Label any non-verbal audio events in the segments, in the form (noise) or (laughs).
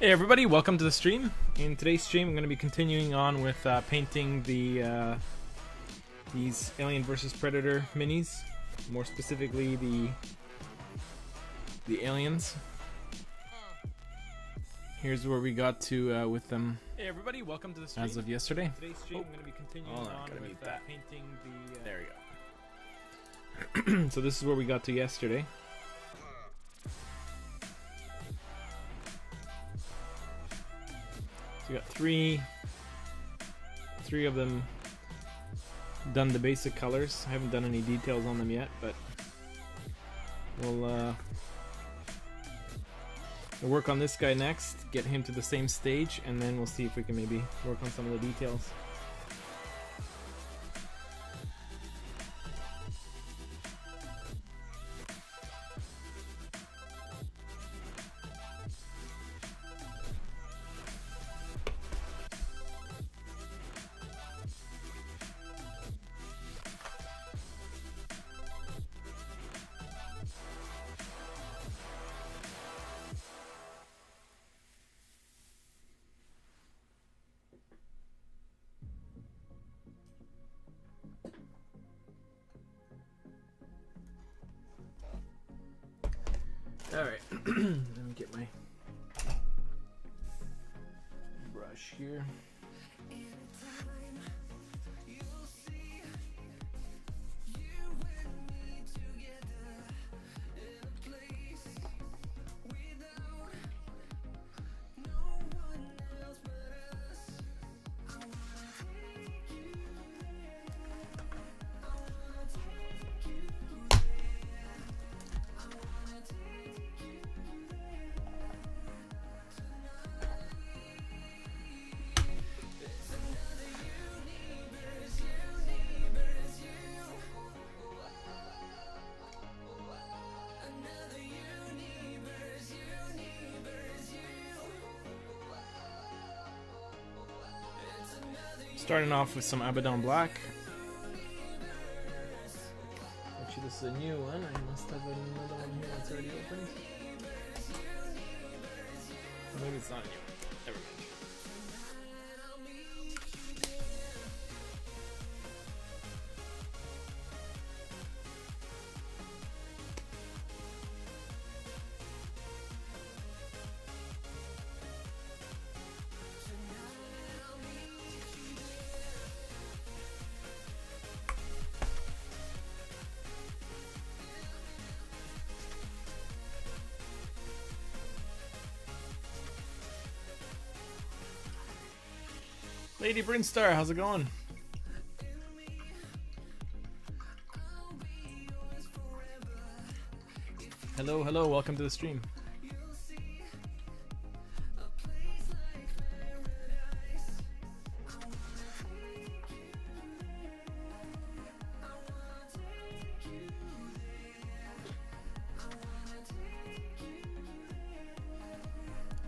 Hey everybody, welcome to the stream. In today's stream, I'm going to be continuing on with uh, painting the uh, these Alien vs Predator minis, more specifically the the aliens. Here's where we got to uh, with them. Hey everybody, welcome to the stream. As of yesterday. Today's stream, oh. I'm going to be continuing on, on with uh, painting the. Uh, there we go. (clears throat) so this is where we got to yesterday. We got three, three of them done the basic colors. I haven't done any details on them yet, but we'll, uh, we'll work on this guy next, get him to the same stage, and then we'll see if we can maybe work on some of the details. Starting off with some Abaddon Black. Actually, this is a new one. I must have another one here that's already opened. Maybe it's not a new one. Never mind. Lady Brinstar, how's it going? Hello, hello, welcome to the stream.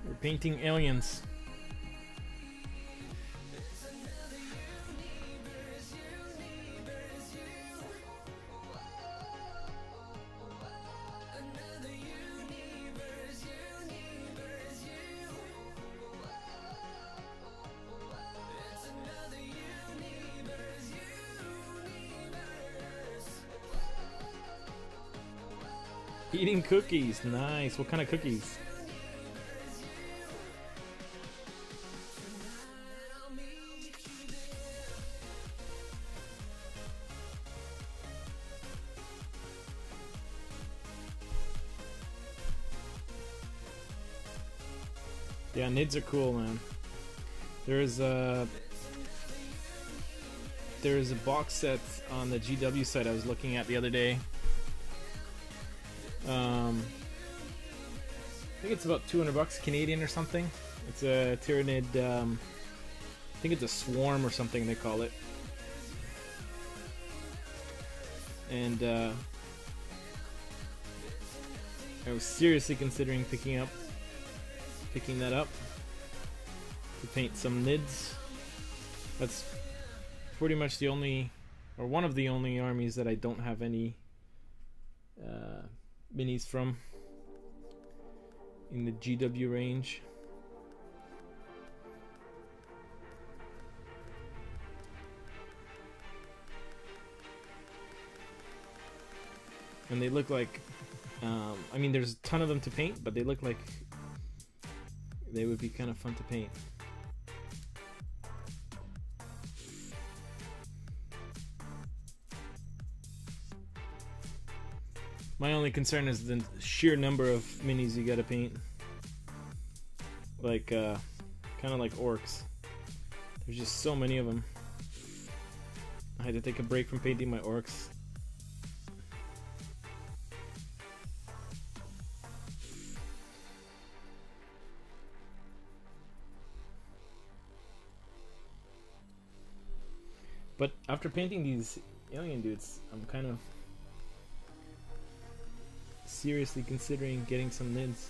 We're painting aliens. Cookies. Nice. What kind of cookies? Yeah, nids are cool, man. There's a there's a box set on the GW site I was looking at the other day um, I think it's about 200 bucks Canadian or something. It's a Tyranid, um, I think it's a swarm or something they call it. And uh, I was seriously considering picking up, picking that up to paint some nids. That's pretty much the only, or one of the only armies that I don't have any minis from in the GW range. And they look like, um, I mean, there's a ton of them to paint, but they look like they would be kind of fun to paint. Only concern is the sheer number of minis you gotta paint. Like, uh, kind of like orcs. There's just so many of them. I had to take a break from painting my orcs. But after painting these alien dudes, I'm kind of seriously considering getting some nids.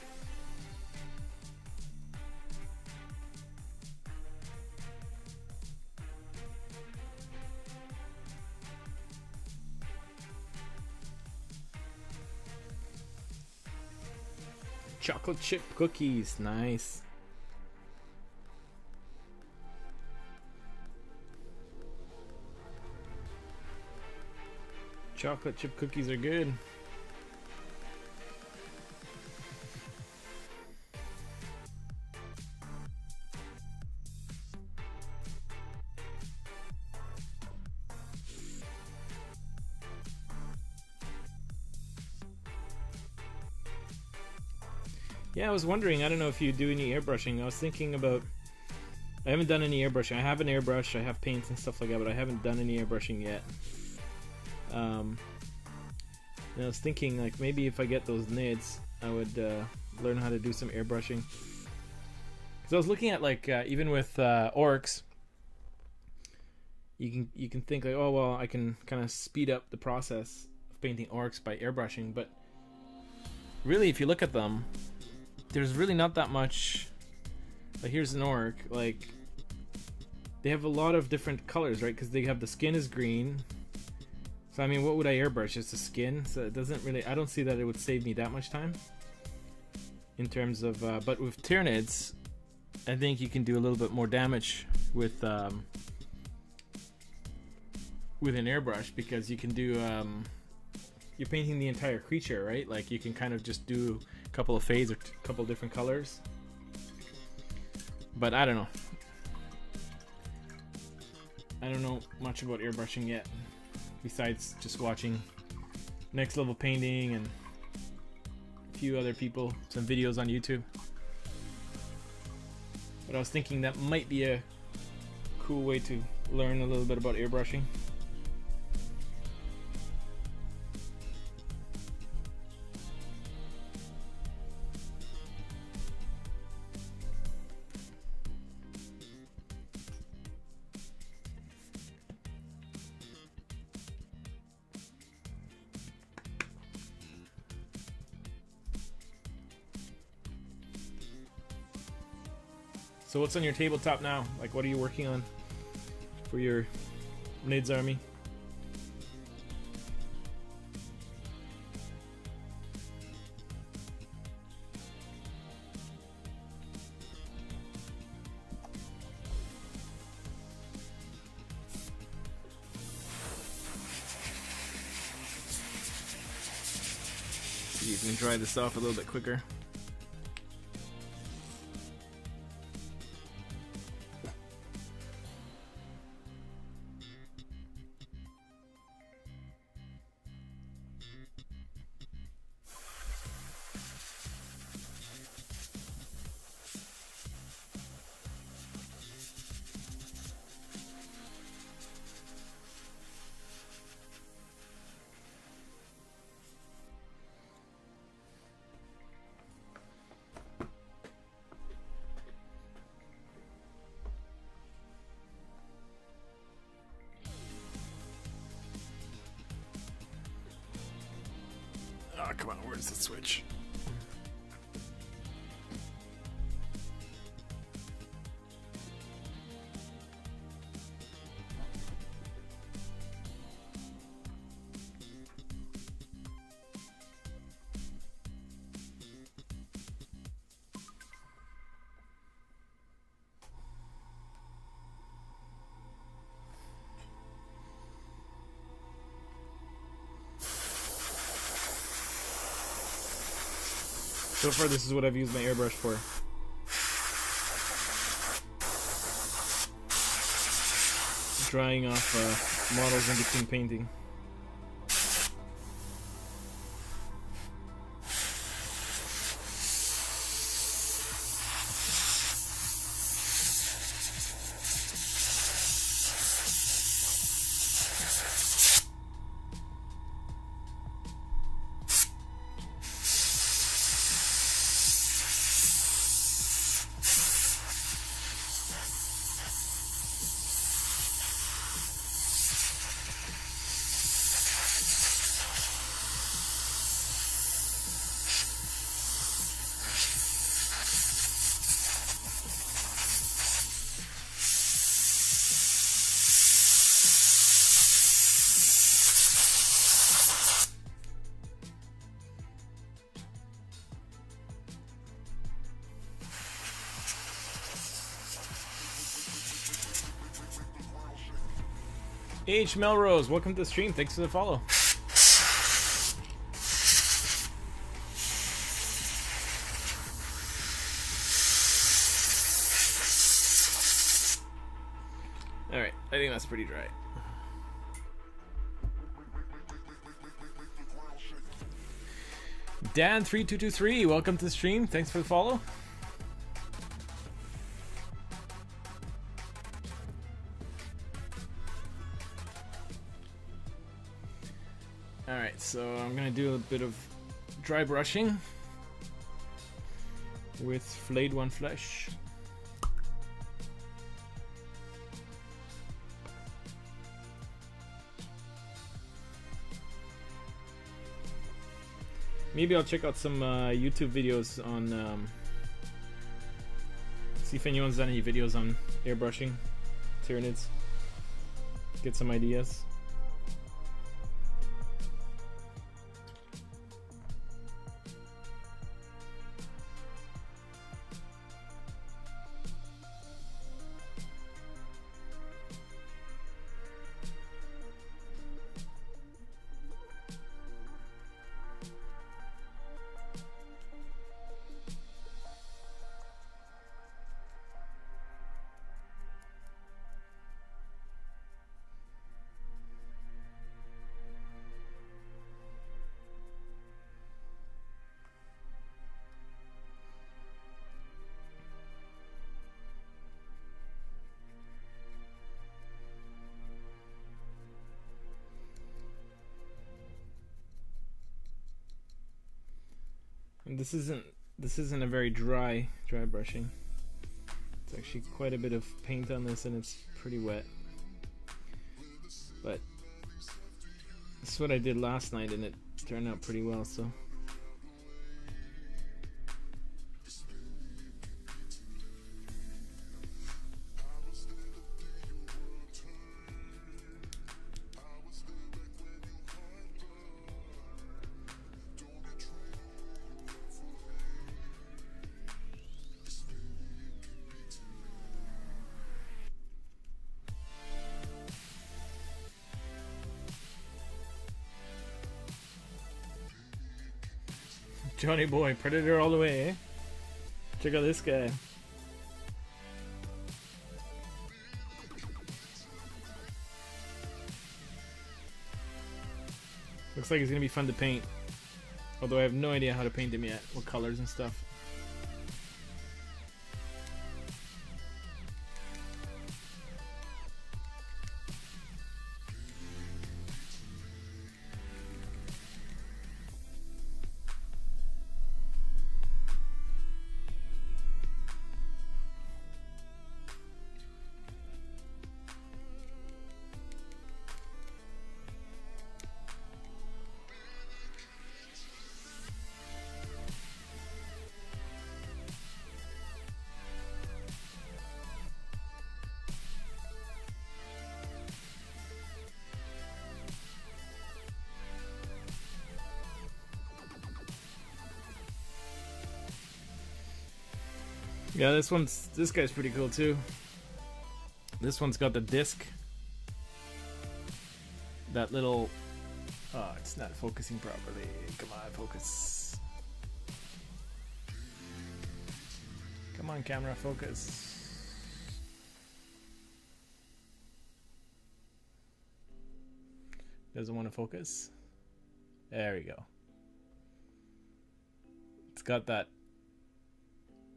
Chocolate chip cookies, nice. Chocolate chip cookies are good. Was wondering. I don't know if you do any airbrushing. I was thinking about. I haven't done any airbrushing. I have an airbrush. I have paints and stuff like that, but I haven't done any airbrushing yet. Um, and I was thinking like maybe if I get those nids, I would uh, learn how to do some airbrushing. Because I was looking at like uh, even with uh, orcs, you can you can think like oh well I can kind of speed up the process of painting orcs by airbrushing, but really if you look at them, there's really not that much. Like here's an orc, like they have a lot of different colors, right? Because they have the skin is green. So I mean, what would I airbrush? Just the skin. So it doesn't really. I don't see that it would save me that much time. In terms of, uh, but with Tyranids, I think you can do a little bit more damage with um, with an airbrush because you can do. Um, you're painting the entire creature, right? Like you can kind of just do a couple of fades or a couple different colors. But I don't know. I don't know much about airbrushing yet, besides just watching Next Level Painting and a few other people, some videos on YouTube. But I was thinking that might be a cool way to learn a little bit about airbrushing. So what's on your tabletop now? Like what are you working on for your Nids army? You can dry this off a little bit quicker. So far, this is what I've used my airbrush for. Drying off uh, models in between painting. H Melrose, welcome to the stream. Thanks for the follow. Alright, I think that's pretty dry. Dan3223, welcome to the stream. Thanks for the follow. Bit of dry brushing with Flayed One Flesh. Maybe I'll check out some uh, YouTube videos on. Um, see if anyone's done any videos on airbrushing Tyranids. Get some ideas. This isn't this isn't a very dry dry brushing. It's actually quite a bit of paint on this and it's pretty wet. But this is what I did last night and it turned out pretty well so Johnny boy, predator all the way? Check out this guy. Looks like he's gonna be fun to paint. Although I have no idea how to paint him yet, what colors and stuff. Yeah, this one's this guy's pretty cool too. This one's got the disc. That little Oh, it's not focusing properly. Come on, focus. Come on, camera, focus. Doesn't want to focus. There we go. It's got that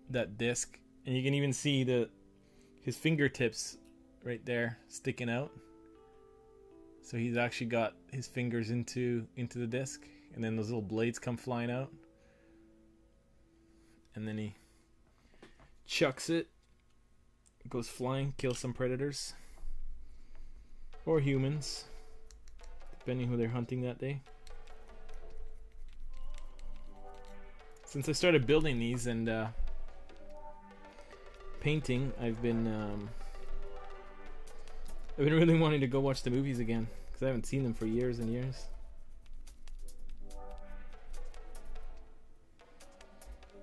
that disc, and you can even see the his fingertips right there sticking out. So he's actually got his fingers into into the disc, and then those little blades come flying out, and then he chucks it, goes flying, kills some predators or humans, depending who they're hunting that day. Since I started building these and uh, painting, I've been um, I've been really wanting to go watch the movies again because I haven't seen them for years and years.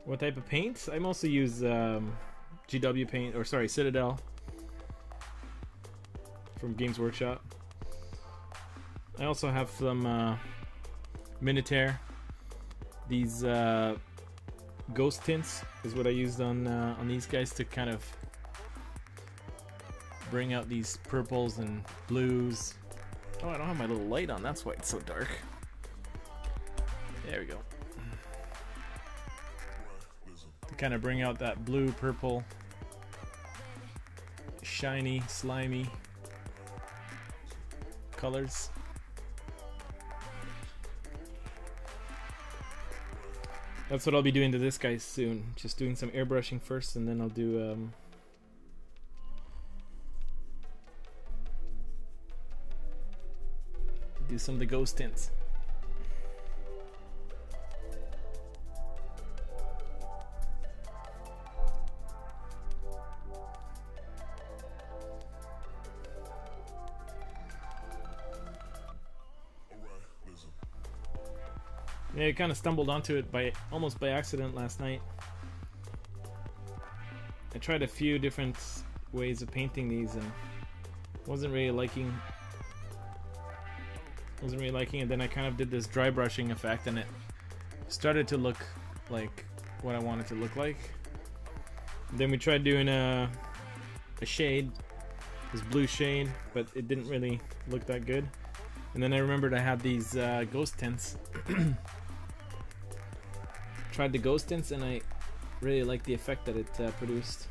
What type of paint? I mostly use um, GW paint, or sorry, Citadel from Games Workshop. I also have some uh, Minitaire. These uh, ghost tints is what I used on uh, on these guys to kind of bring out these purples and blues. Oh, I don't have my little light on. That's why it's so dark. There we go. To kind of bring out that blue, purple, shiny, slimy colors. That's what I'll be doing to this guy soon. Just doing some airbrushing first, and then I'll do um, do some of the ghost tints. Yeah, I kind of stumbled onto it by almost by accident last night. I tried a few different ways of painting these and wasn't really liking wasn't really liking it. Then I kind of did this dry brushing effect and it started to look like what I wanted to look like. Then we tried doing a a shade, this blue shade, but it didn't really look that good. And then I remembered I had these uh, ghost tints (clears throat) tried the ghost tints and I really like the effect that it uh, produced.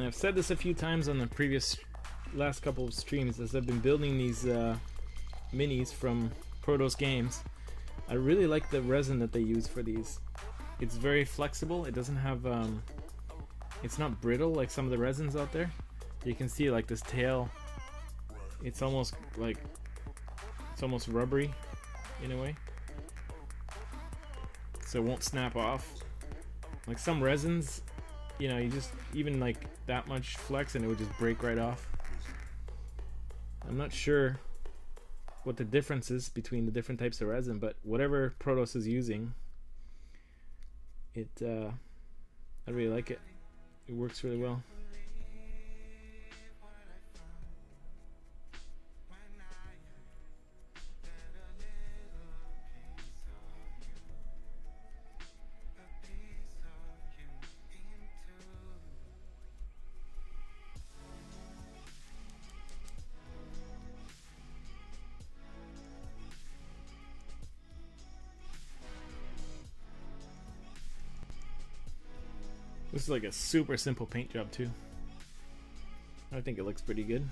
I've said this a few times on the previous last couple of streams as I've been building these uh, minis from Prodos Games. I really like the resin that they use for these. It's very flexible. It doesn't have, um, it's not brittle like some of the resins out there. You can see like this tail. It's almost like, it's almost rubbery in a way. So it won't snap off. Like some resins, you know, you just, even like that much flex and it would just break right off. I'm not sure what the difference is between the different types of resin, but whatever Prodos is using, it uh, I really like it. It works really well. Like a super simple paint job too. I think it looks pretty good.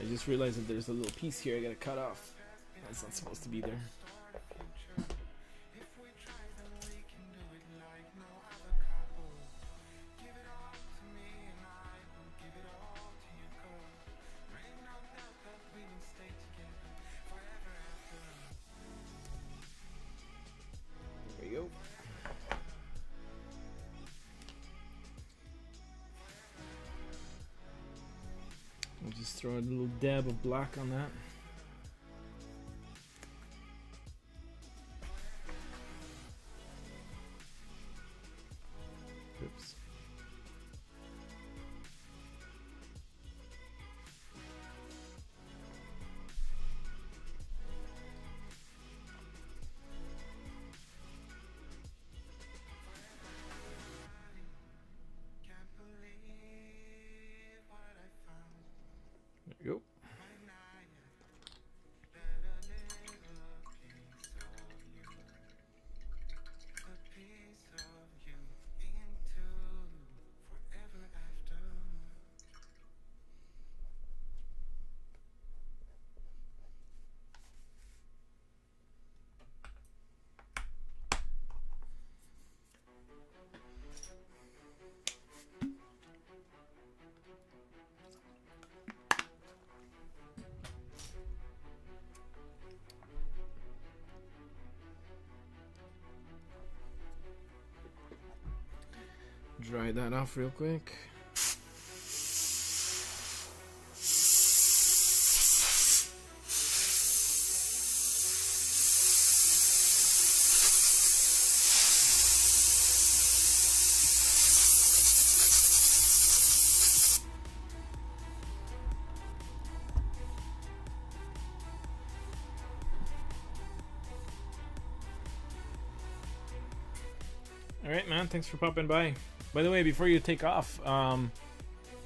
I just realized that there's a little piece here I gotta cut off. That's not supposed to be there. Dab of black on that. Dry that off real quick. All right, man. Thanks for popping by. By the way, before you take off, um,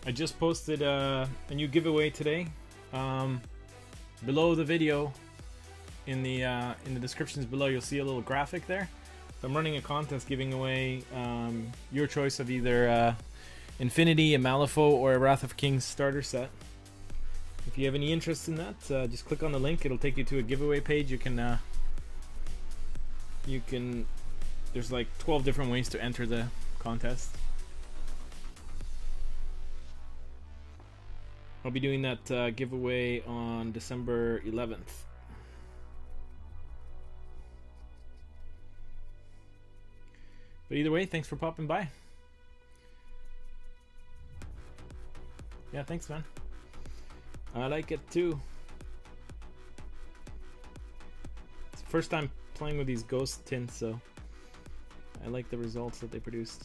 I just posted uh, a new giveaway today. Um, below the video, in the uh, in the descriptions below, you'll see a little graphic there. So I'm running a contest giving away um, your choice of either uh, Infinity, a Malifaux, or a Wrath of Kings starter set. If you have any interest in that, uh, just click on the link. It'll take you to a giveaway page. You can uh, you can there's like 12 different ways to enter the contest. I'll be doing that uh, giveaway on December 11th. But either way, thanks for popping by. Yeah, thanks, man. I like it too. It's the first time playing with these ghost tints, so I like the results that they produced.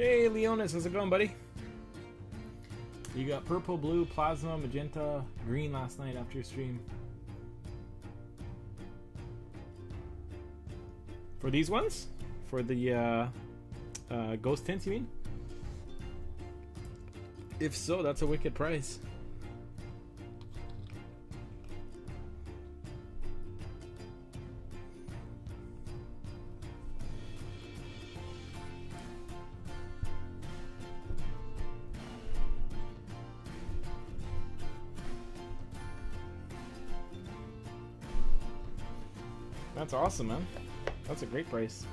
Hey, Leonis, how's it going, buddy? You got purple, blue, plasma, magenta, green last night after your stream. For these ones? For the uh, uh, ghost tints, you mean? If so, that's a wicked price. That's awesome, man. That's a great price.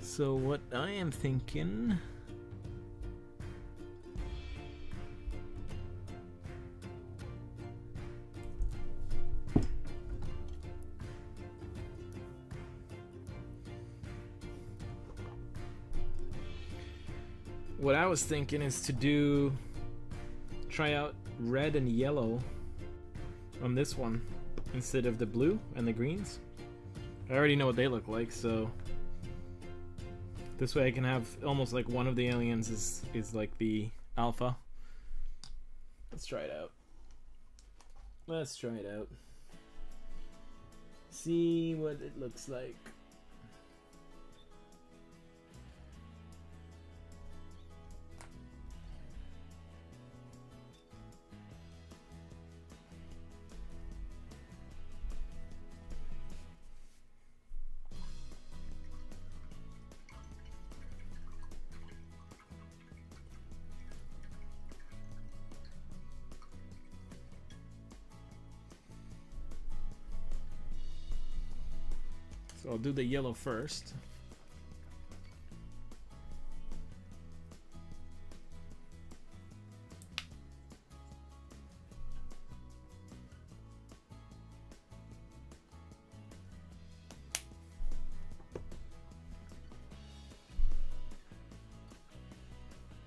So what I am thinking was thinking is to do try out red and yellow on this one instead of the blue and the greens. I already know what they look like, so this way I can have almost like one of the aliens is is like the alpha. Let's try it out. Let's try it out. See what it looks like. Do the yellow first.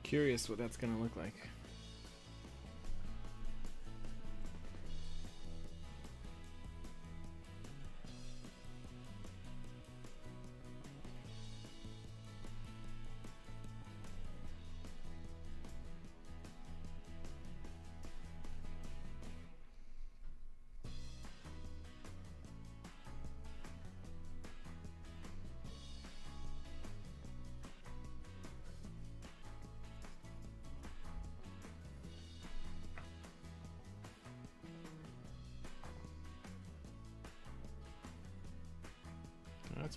Curious what that's gonna look like.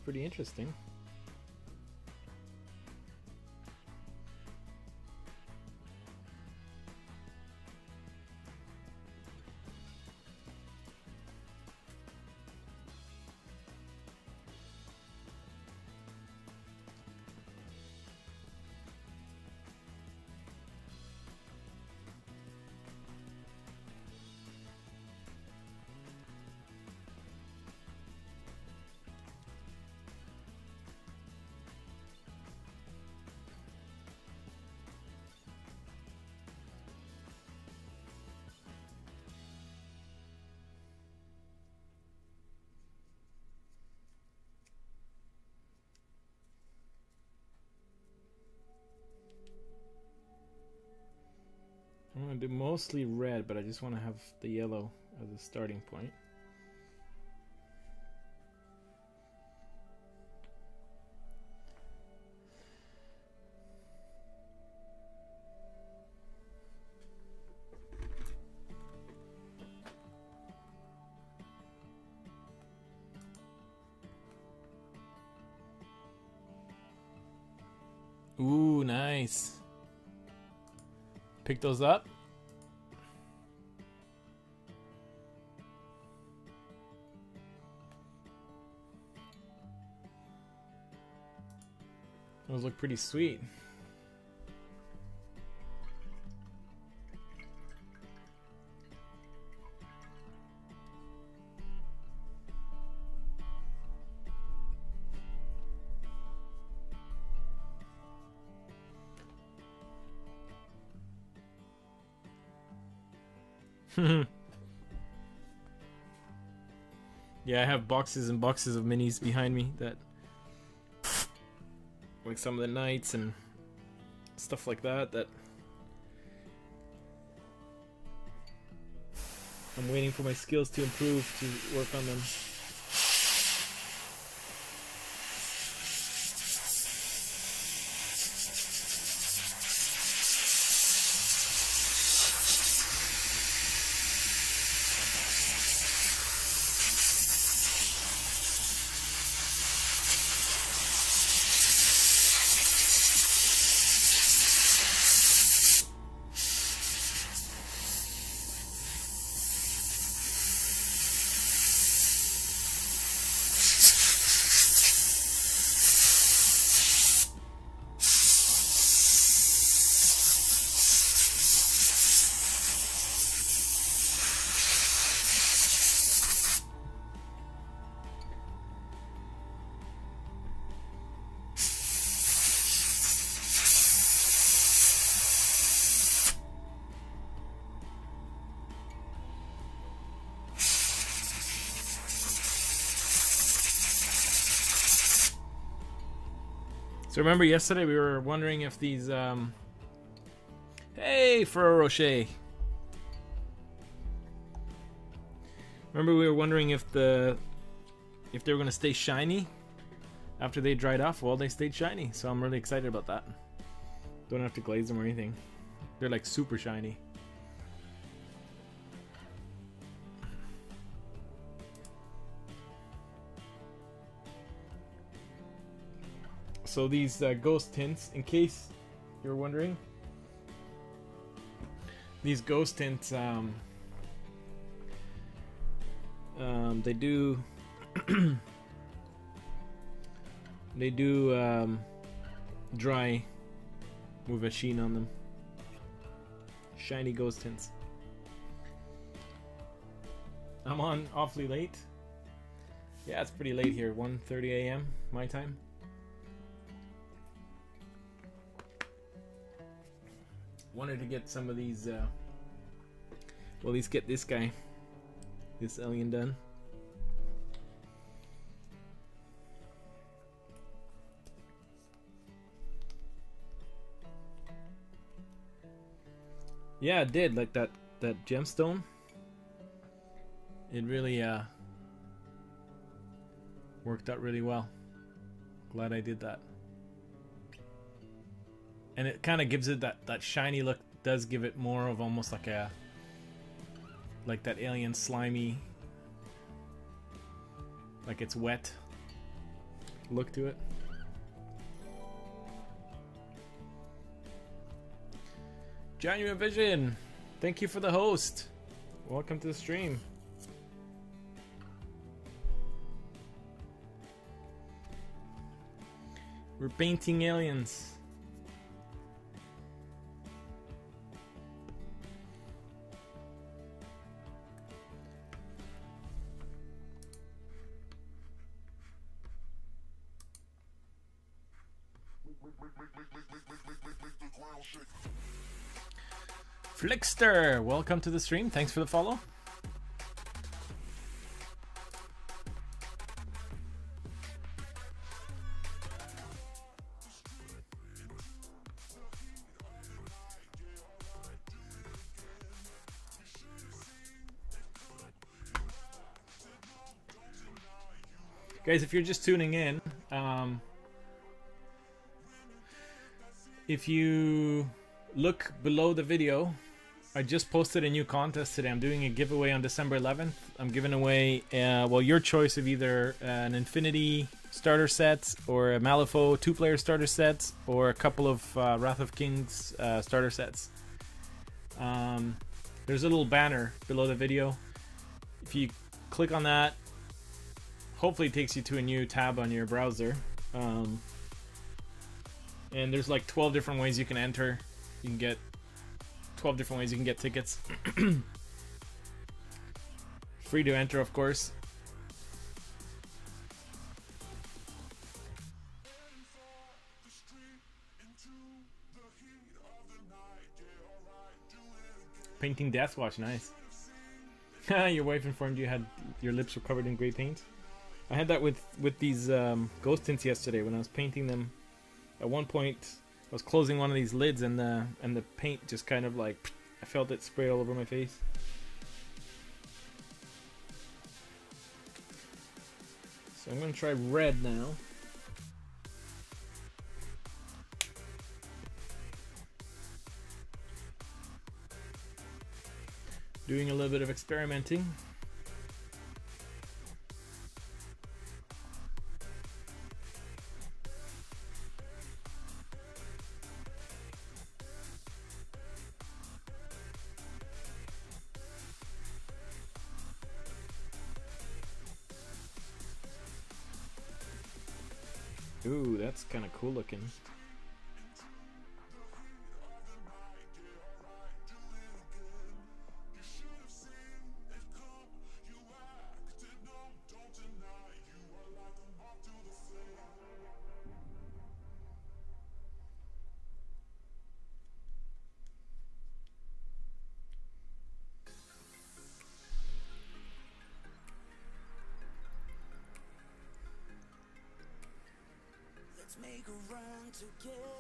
Pretty interesting. Do mostly red, but I just want to have the yellow as a starting point. Ooh, nice. Pick those up. those look pretty sweet. (laughs) yeah, I have boxes and boxes of minis behind me that like some of the knights and stuff like that that I'm waiting for my skills to improve to work on them. Remember yesterday we were wondering if these um Hey Ferrero Rocher. Remember we were wondering if the if they were gonna stay shiny after they dried off. Well they stayed shiny, so I'm really excited about that. Don't have to glaze them or anything. They're like super shiny. So these uh, ghost tints, in case you're wondering, these ghost tints, um, um, they do, (clears throat) they do um, dry with a sheen on them. Shiny ghost tints. I'm on awfully late. Yeah, it's pretty late here. 1:30 a.m. my time. Wanted to get some of these uh well at least get this guy this alien done. Yeah it did like that that gemstone. It really uh worked out really well. Glad I did that and it kind of gives it that that shiny look does give it more of almost like a like that alien slimy like it's wet look to it. Genuine Vision thank you for the host. Welcome to the stream. We're painting aliens Welcome to the stream. Thanks for the follow. Guys, if you're just tuning in, um, if you look below the video, I just posted a new contest today. I'm doing a giveaway on December 11th. I'm giving away, uh, well, your choice of either an Infinity starter set or a Malifaux two-player starter set or a couple of uh, Wrath of Kings uh, starter sets. Um, there's a little banner below the video. If you click on that, hopefully it takes you to a new tab on your browser. Um, and there's like 12 different ways you can enter. You can get 12 different ways you can get tickets. (clears throat) Free to enter, of course. Painting Death Watch, nice. (laughs) Your wife informed you had your lips were covered in gray paint. I had that with with these um, ghost tints yesterday when I was painting them. At one point, I was closing one of these lids and the and the paint just kind of like I felt it spray all over my face. So I'm gonna try red now. Doing a little bit of experimenting. Cool looking. Together.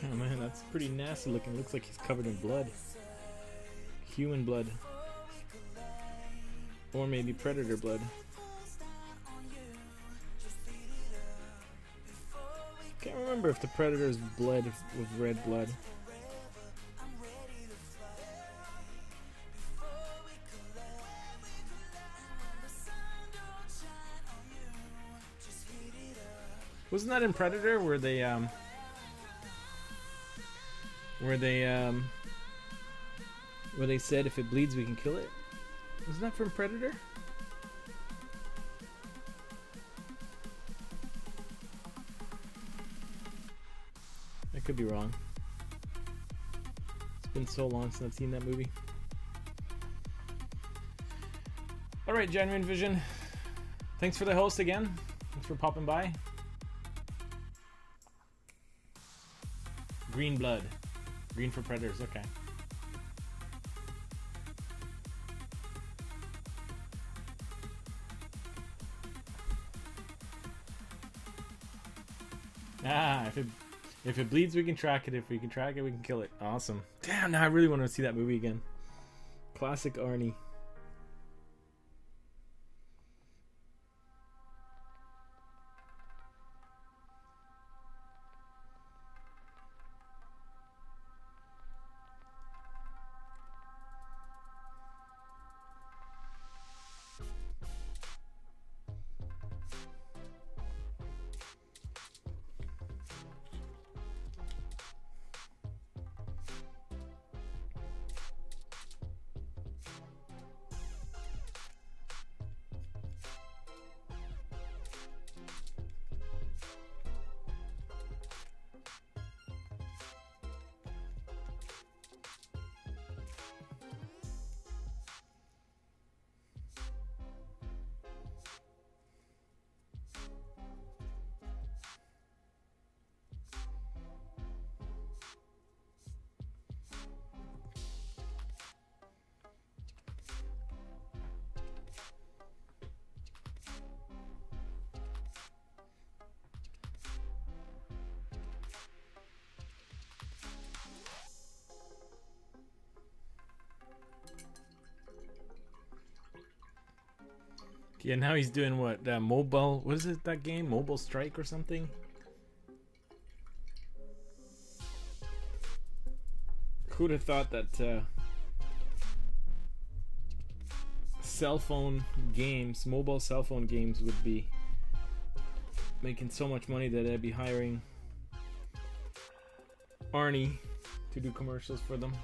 (laughs) Oh man, that's pretty nasty looking. Looks like he's covered in blood. Human blood. Or maybe predator blood. Can't remember if the predator's blood was red blood. Wasn't that in Predator where they um where they um where they said if it bleeds we can kill it? Wasn't that from Predator? I could be wrong. It's been so long since I've seen that movie. Alright, Genuine Vision. Thanks for the host again. Thanks for popping by. Green blood. Green for predators, okay. Ah, if it if it bleeds, we can track it. If we can track it, we can kill it. Awesome. Damn, now I really want to see that movie again. Classic Arnie. Yeah, now he's doing what? Uh, mobile. What is it? That game? Mobile Strike or something? Who'd have thought that uh, cell phone games, mobile cell phone games, would be making so much money that I'd be hiring Arnie to do commercials for them.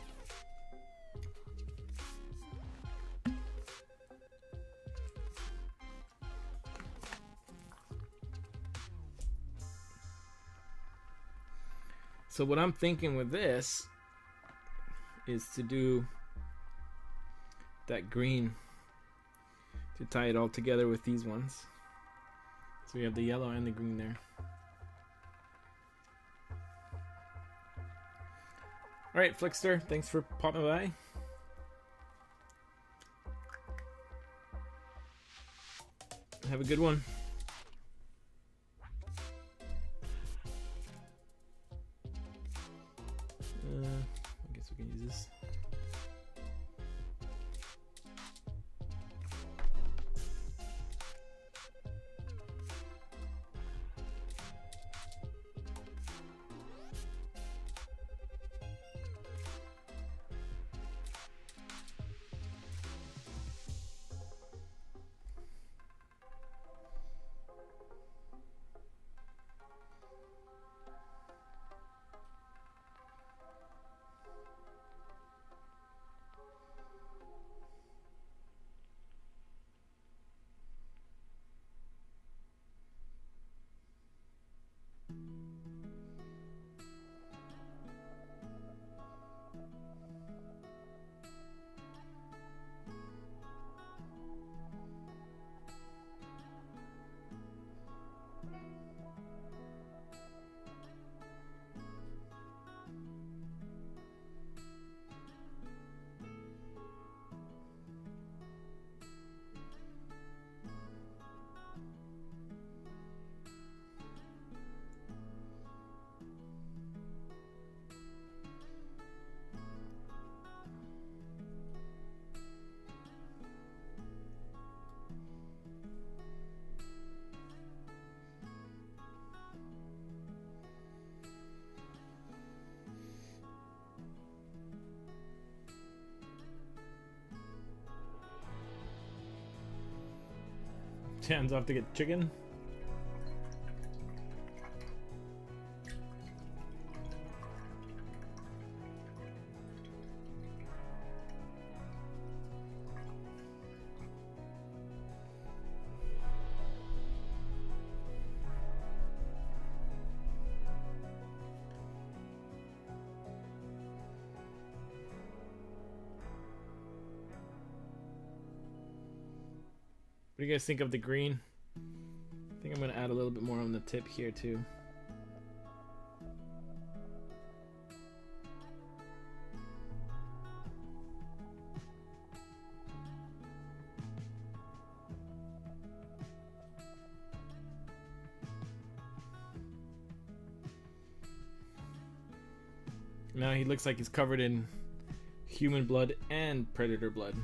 So what I'm thinking with this is to do that green to tie it all together with these ones. So we have the yellow and the green there. All right, Flickster, thanks for popping by. Have a good one. Uh, I guess we can use this. Hands off to get chicken. Do you guys think of the green? I think I'm gonna add a little bit more on the tip here too. Now he looks like he's covered in human blood and predator blood.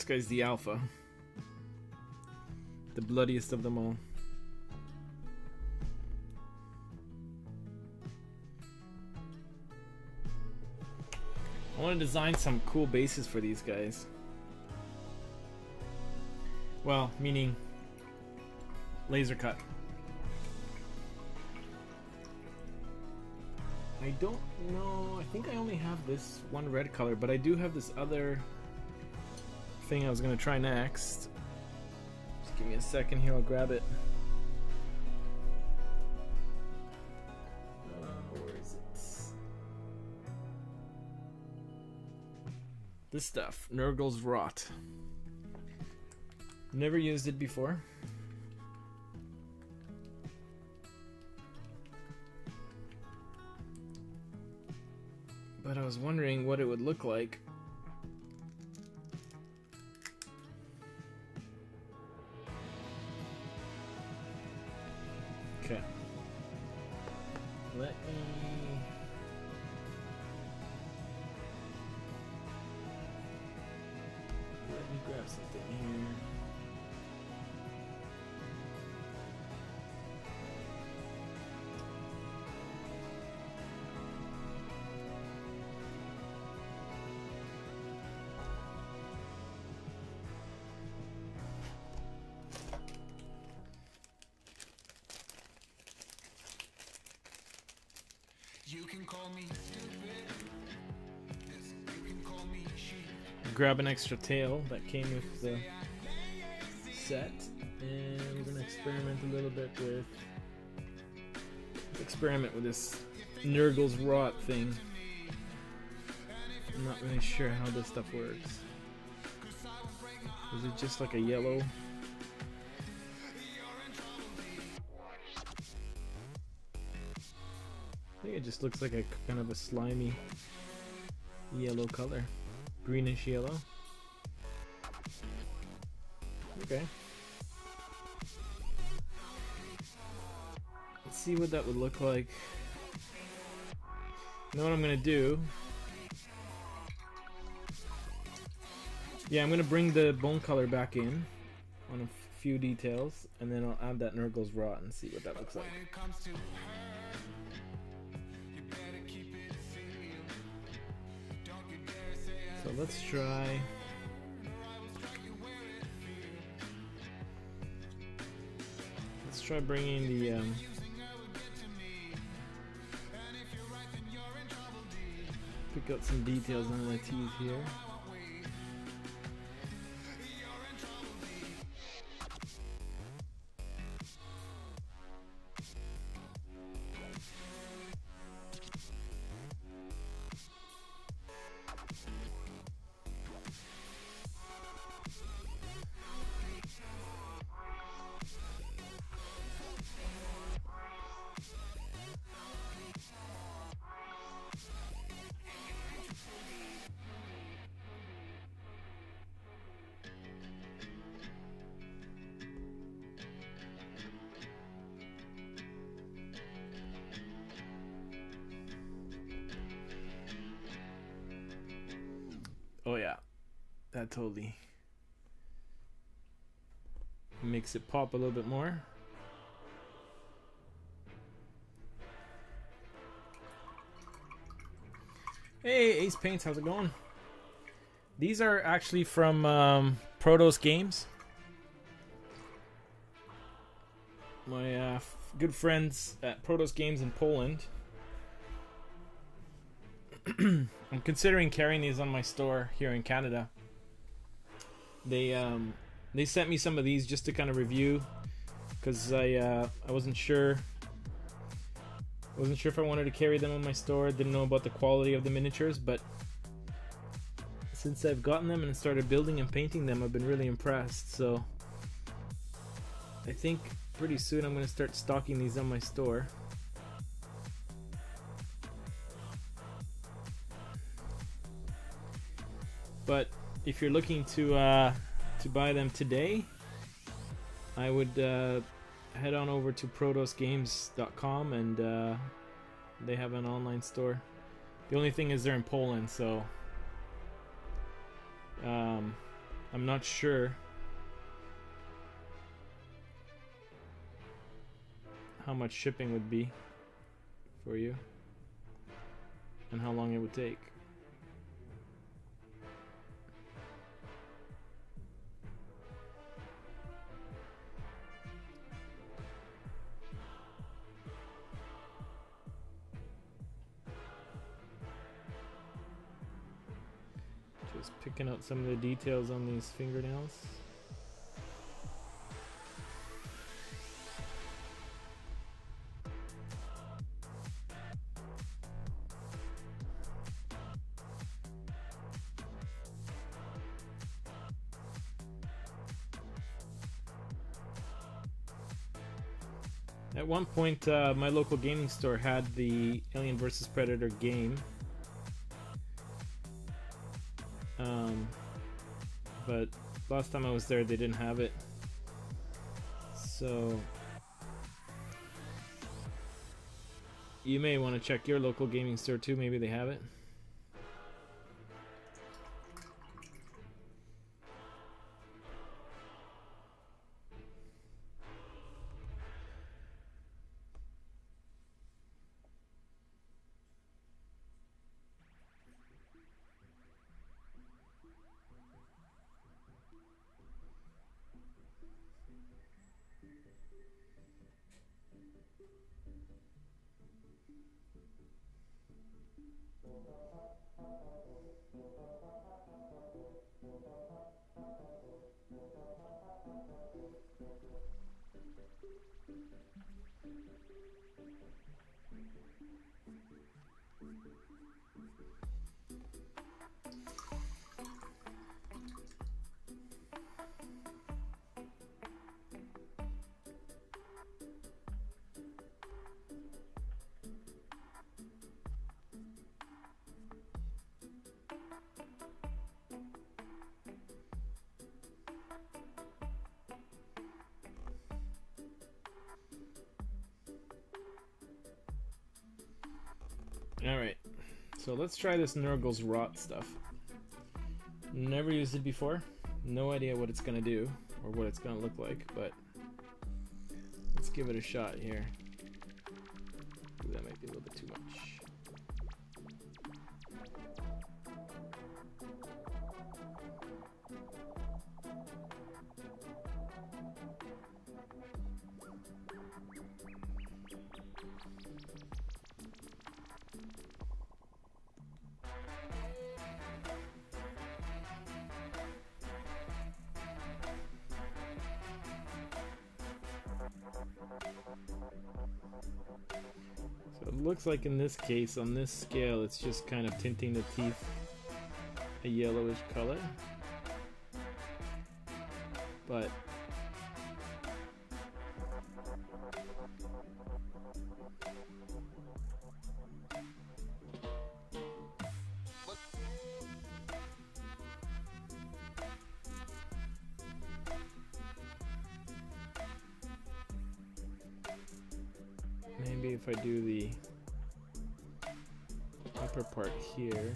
This guy's the alpha. The bloodiest of them all. I want to design some cool bases for these guys. Well, meaning laser cut. I don't know. I think I only have this one red color, but I do have this other thing I was gonna try next. Just give me a second here, I'll grab it. Uh, where is it? This stuff, Nurgle's Rot. Never used it before. But I was wondering what it would look like grab an extra tail that came with the set and we're gonna experiment a little bit with experiment with this Nurgle's rot thing. I'm not really sure how this stuff works. Is it just like a yellow? I think it just looks like a kind of a slimy yellow color greenish yellow. Okay. Let's see what that would look like. You know what I'm gonna do? Yeah, I'm gonna bring the bone color back in on a few details, and then I'll add that Nurgle's rot and see what that looks like. So let's try. Let's try bringing the um, pick up some details on the teeth here. Makes it pop a little bit more. Hey, Ace Paints, how's it going? These are actually from um, Prodos Games. My uh, good friends at Prodos Games in Poland. (clears throat) I'm considering carrying these on my store here in Canada. They um, they sent me some of these just to kind of review because I uh, I wasn't sure wasn't sure if I wanted to carry them on my store. Didn't know about the quality of the miniatures, but since I've gotten them and started building and painting them, I've been really impressed. So I think pretty soon I'm going to start stocking these on my store. But if you're looking to uh, to buy them today, I would uh, head on over to prodosgames.com and uh, they have an online store. The only thing is they're in Poland, so um, I'm not sure how much shipping would be for you and how long it would take. Picking out some of the details on these fingernails. At one point, uh, my local gaming store had the Alien vs Predator game. Last time I was there, they didn't have it. So you may want to check your local gaming store too. Maybe they have it. So let's try this Nurgle's Rot stuff. Never used it before. No idea what it's gonna do or what it's gonna look like, but let's give it a shot here. Ooh, that might be a little bit too much. Like in this case, on this scale, it's just kind of tinting the teeth a yellowish color. But maybe if I do the upper part here,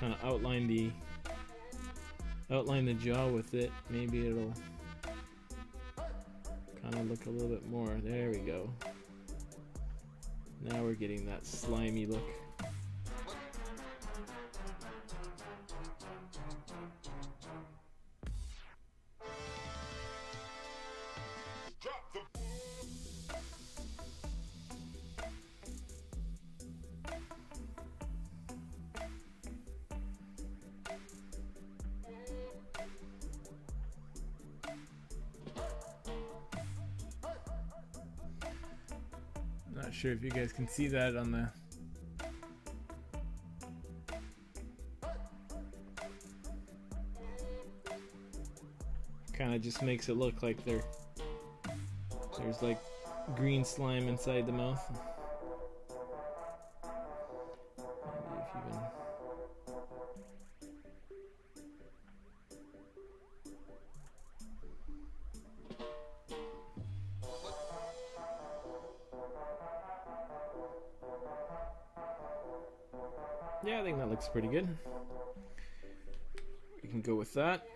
kind of outline the outline the jaw with it, maybe it'll kind of look a little bit more. There we go. Now we're getting that slimy look. Sure if you guys can see that on the kind of just makes it look like there there's like green slime inside the mouth. Looks pretty good. We can go with that.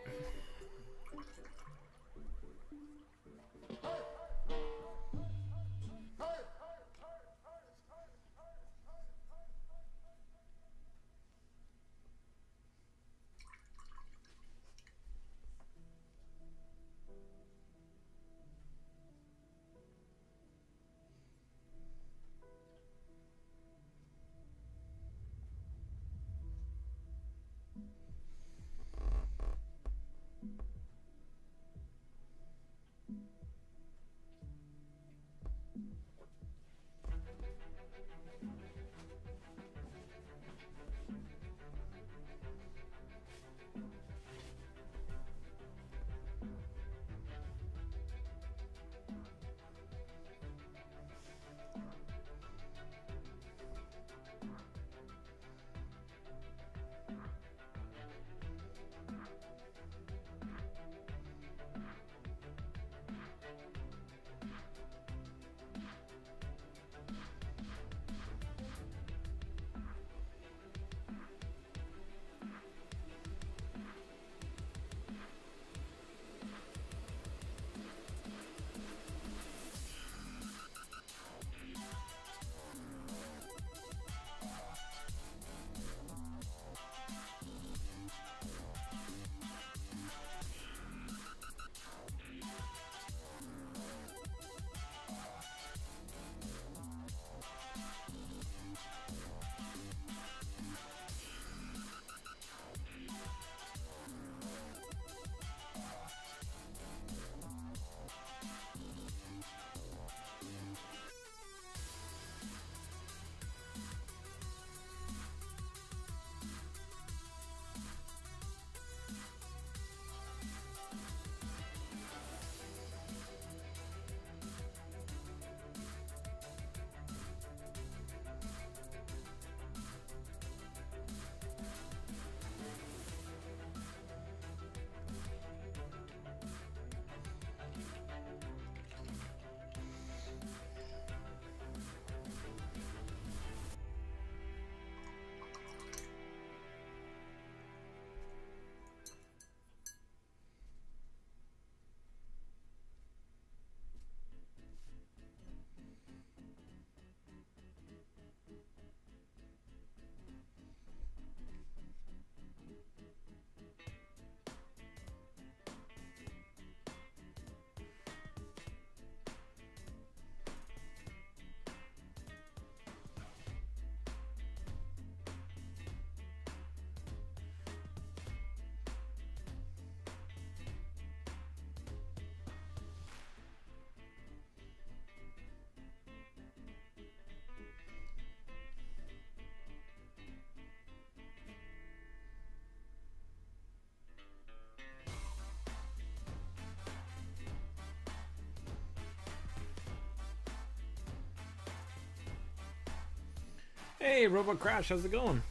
Hey, Robot Crash, how's it going?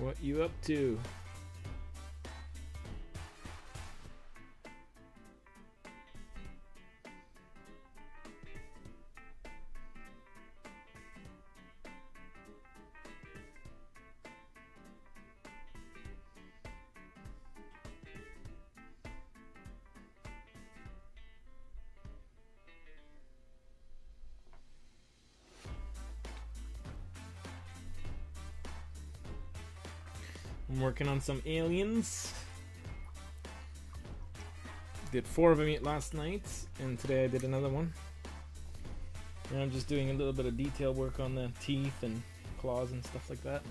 What you up to? Working on some aliens. Did four of them last night, and today I did another one. And I'm just doing a little bit of detail work on the teeth and claws and stuff like that.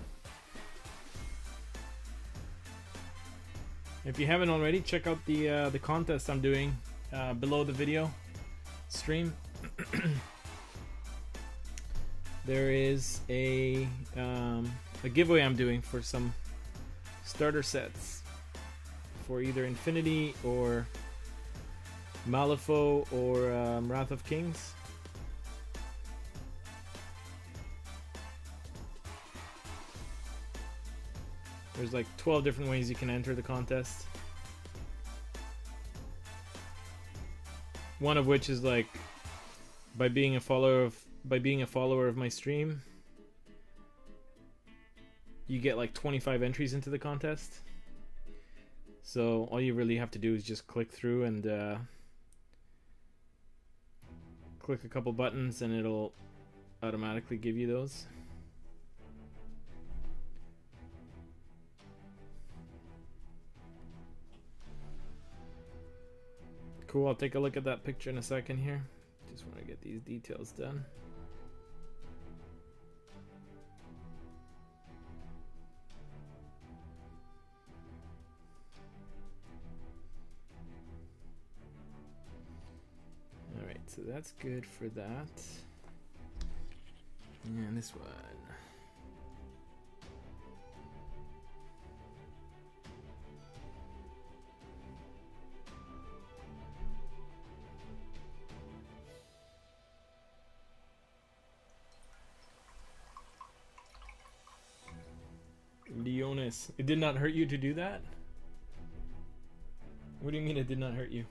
If you haven't already, check out the uh, the contest I'm doing uh, below the video stream. (clears throat) there is a um, a giveaway I'm doing for some starter sets for either Infinity or Malifaux or um, Wrath of Kings. There's like 12 different ways you can enter the contest. One of which is like by being a follower of by being a follower of my stream you get like 25 entries into the contest. So all you really have to do is just click through and uh, click a couple buttons and it'll automatically give you those. Cool, I'll take a look at that picture in a second here. Just want to get these details done. So that's good for that. And this one. Leonis. It did not hurt you to do that? What do you mean it did not hurt you?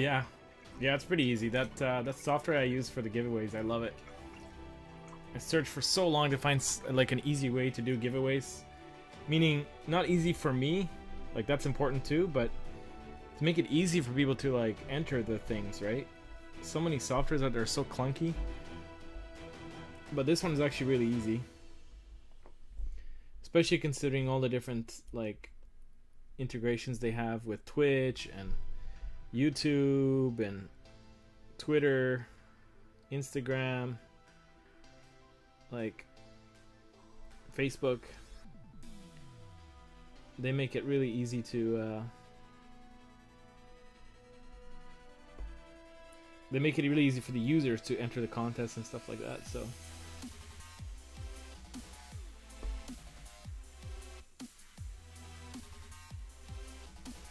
Yeah, yeah, it's pretty easy. That uh, that software I use for the giveaways, I love it. I searched for so long to find like an easy way to do giveaways, meaning not easy for me, like that's important too, but to make it easy for people to like enter the things, right? So many softwares out there are so clunky, but this one is actually really easy, especially considering all the different like integrations they have with Twitch and YouTube and Twitter, Instagram, like Facebook. They make it really easy to. Uh, they make it really easy for the users to enter the contest and stuff like that. So.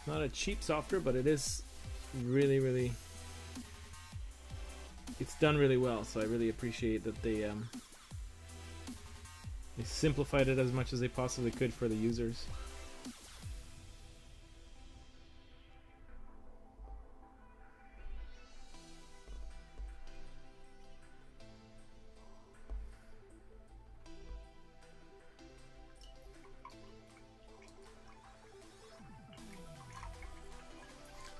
Not a cheap software, but it is really really it's done really well so i really appreciate that they um they simplified it as much as they possibly could for the users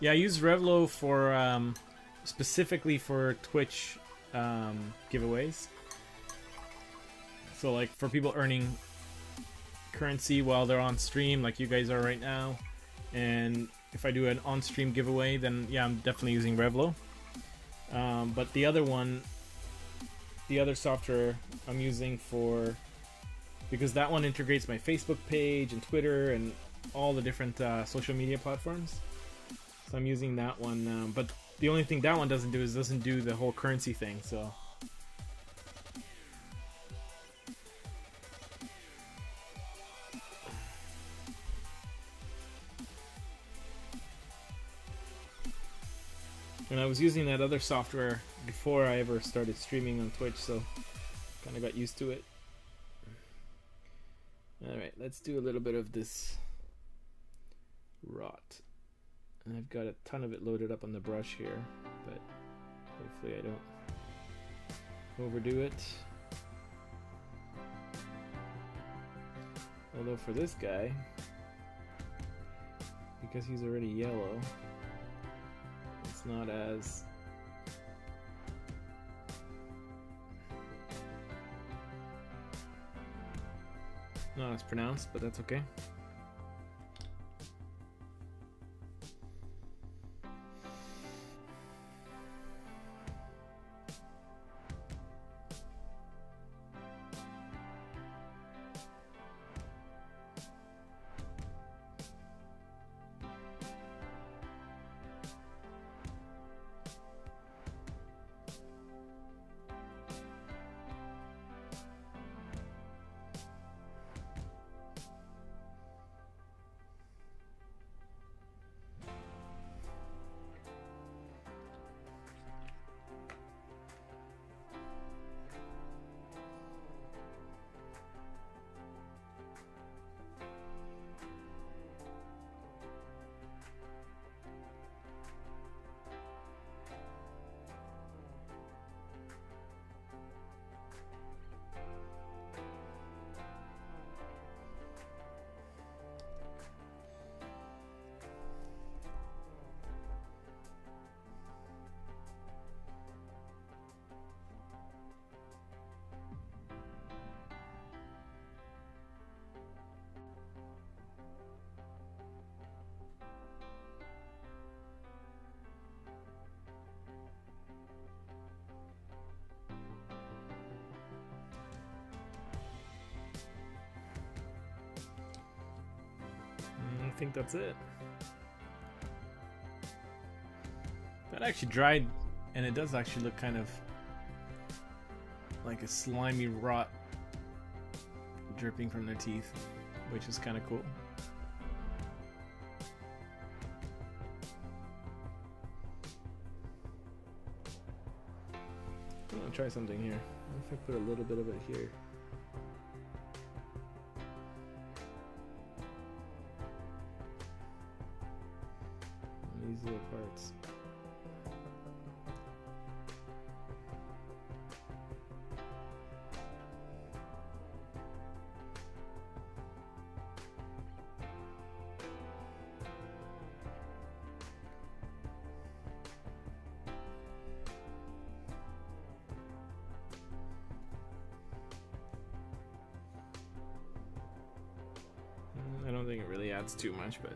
Yeah, I use Revlo for um, specifically for Twitch um, giveaways. So like for people earning currency while they're on stream, like you guys are right now, and if I do an on-stream giveaway, then yeah, I'm definitely using Revlo. Um, but the other one, the other software I'm using for because that one integrates my Facebook page and Twitter and all the different uh, social media platforms. So I'm using that one, um, but the only thing that one doesn't do is doesn't do the whole currency thing. So and I was using that other software before I ever started streaming on Twitch, so kind of got used to it. All right, let's do a little bit of this rot. And I've got a ton of it loaded up on the brush here, but hopefully I don't overdo it. Although for this guy, because he's already yellow, it's not as not as pronounced, but that's okay. Think that's it. That actually dried, and it does actually look kind of like a slimy rot dripping from their teeth, which is kind of cool. I'm gonna try something here. What if I put a little bit of it here? Much, but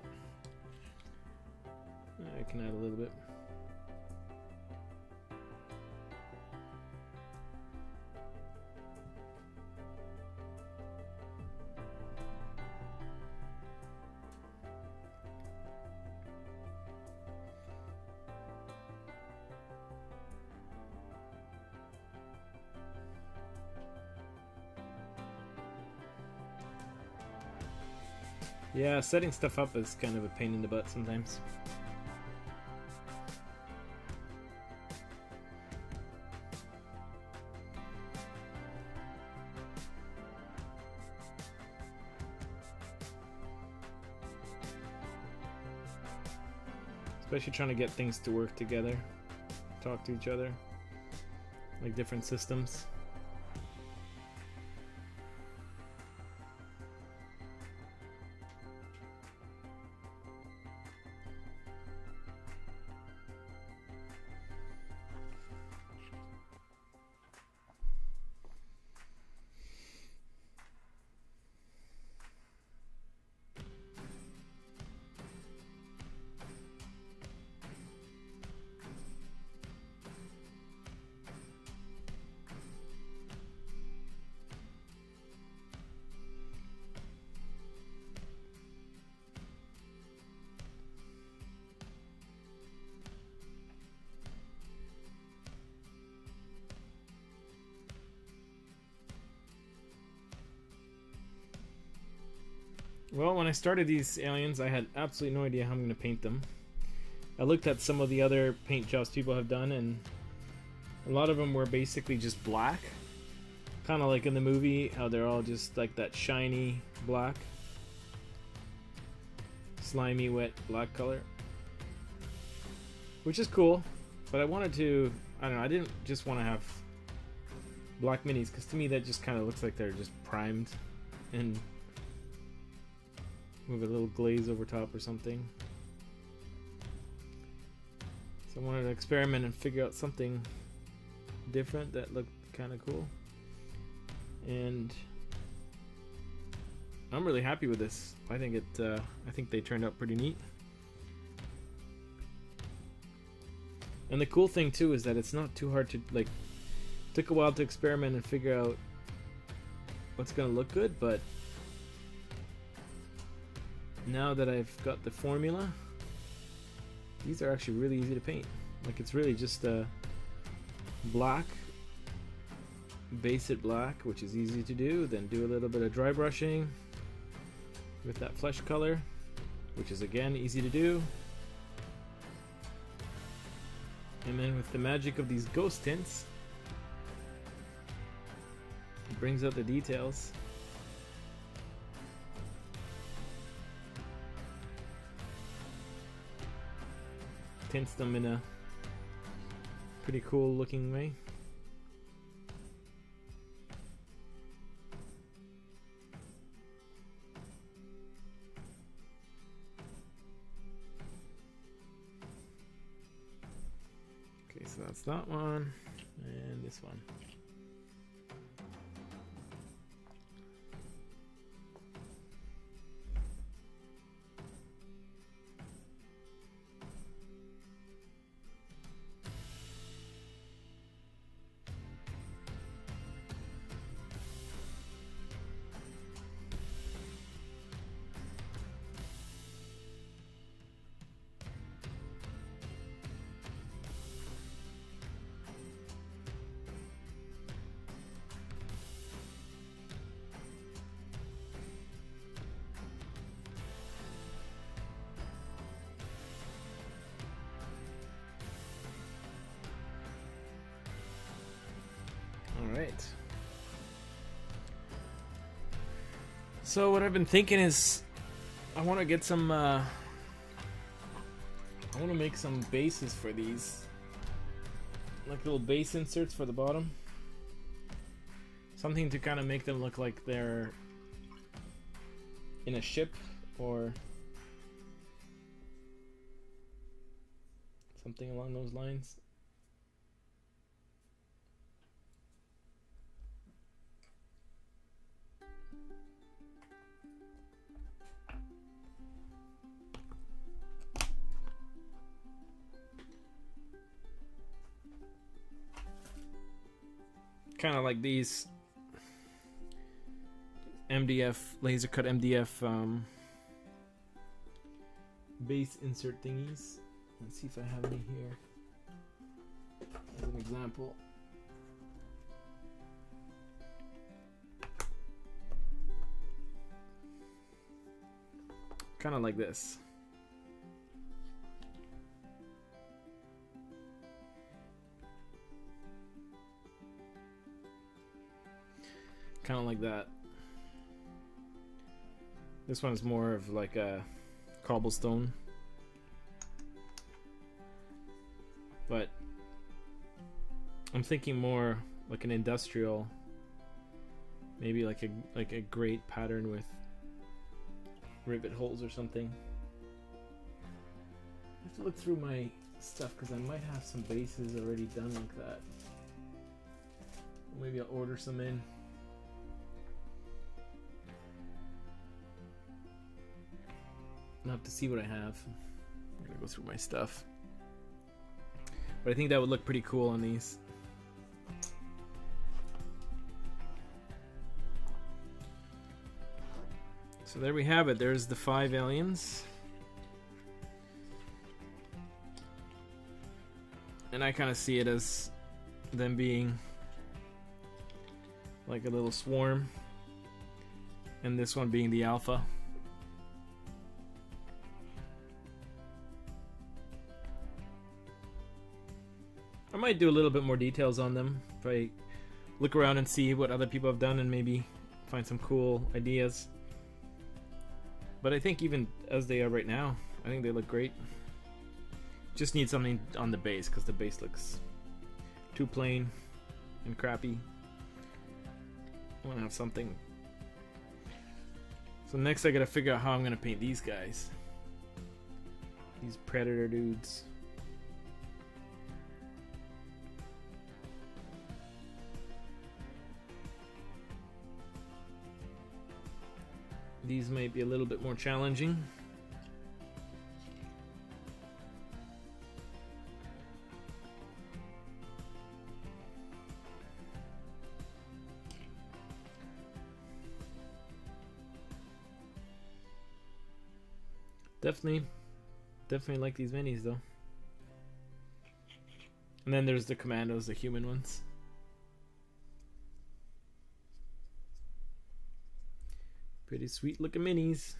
Yeah, setting stuff up is kind of a pain in the butt sometimes. Especially trying to get things to work together, talk to each other, like different systems. Well, when I started these aliens, I had absolutely no idea how I'm going to paint them. I looked at some of the other paint jobs people have done, and a lot of them were basically just black. Kind of like in the movie, how they're all just like that shiny black. Slimy, wet black color. Which is cool, but I wanted to, I don't know, I didn't just want to have black minis, because to me that just kind of looks like they're just primed and with a little glaze over top or something. So I wanted to experiment and figure out something different that looked kind of cool. And I'm really happy with this. I think it. Uh, I think they turned out pretty neat. And the cool thing too is that it's not too hard to like. Took a while to experiment and figure out what's gonna look good, but now that I've got the formula, these are actually really easy to paint. Like it's really just a black, base it black, which is easy to do. Then do a little bit of dry brushing with that flesh color, which is again easy to do. And then with the magic of these ghost tints, it brings out the details. Tints them in a pretty cool looking way. Okay, so that's that one and this one. Alright. So what I've been thinking is I want to get some uh I want to make some bases for these. Like little base inserts for the bottom. Something to kind of make them look like they're in a ship or something along those lines. Kind of like these MDF laser cut MDF um, base insert thingies. Let's see if I have any here as an example. Kind of like this. Kind of like that. This one's more of like a cobblestone. But I'm thinking more like an industrial maybe like a like a grate pattern with rivet holes or something. I have to look through my stuff because I might have some bases already done like that. Maybe I'll order some in. I'll have to see what I have. I'm gonna go through my stuff. But I think that would look pretty cool on these. So there we have it. There's the five aliens. And I kind of see it as them being like a little swarm. And this one being the alpha. Might do a little bit more details on them if I look around and see what other people have done and maybe find some cool ideas. But I think even as they are right now, I think they look great. Just need something on the base because the base looks too plain and crappy. I want to have something. So next I gotta figure out how I'm gonna paint these guys. These predator dudes. These might be a little bit more challenging. Definitely, definitely like these minis though. And then there's the commandos, the human ones. Pretty sweet looking minis.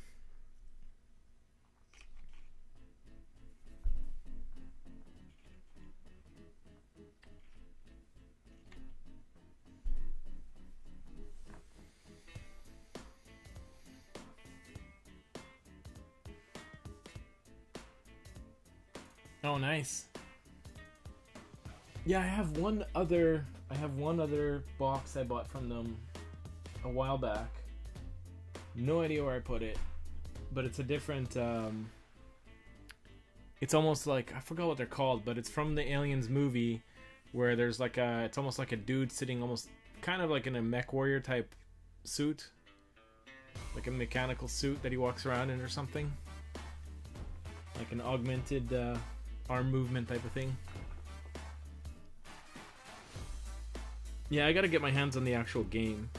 Oh, nice. Yeah, I have one other. I have one other box I bought from them a while back. No idea where I put it, but it's a different. Um, it's almost like I forgot what they're called, but it's from the Aliens movie, where there's like a. It's almost like a dude sitting almost kind of like in a mech warrior type suit, like a mechanical suit that he walks around in or something, like an augmented uh, arm movement type of thing. Yeah, I gotta get my hands on the actual game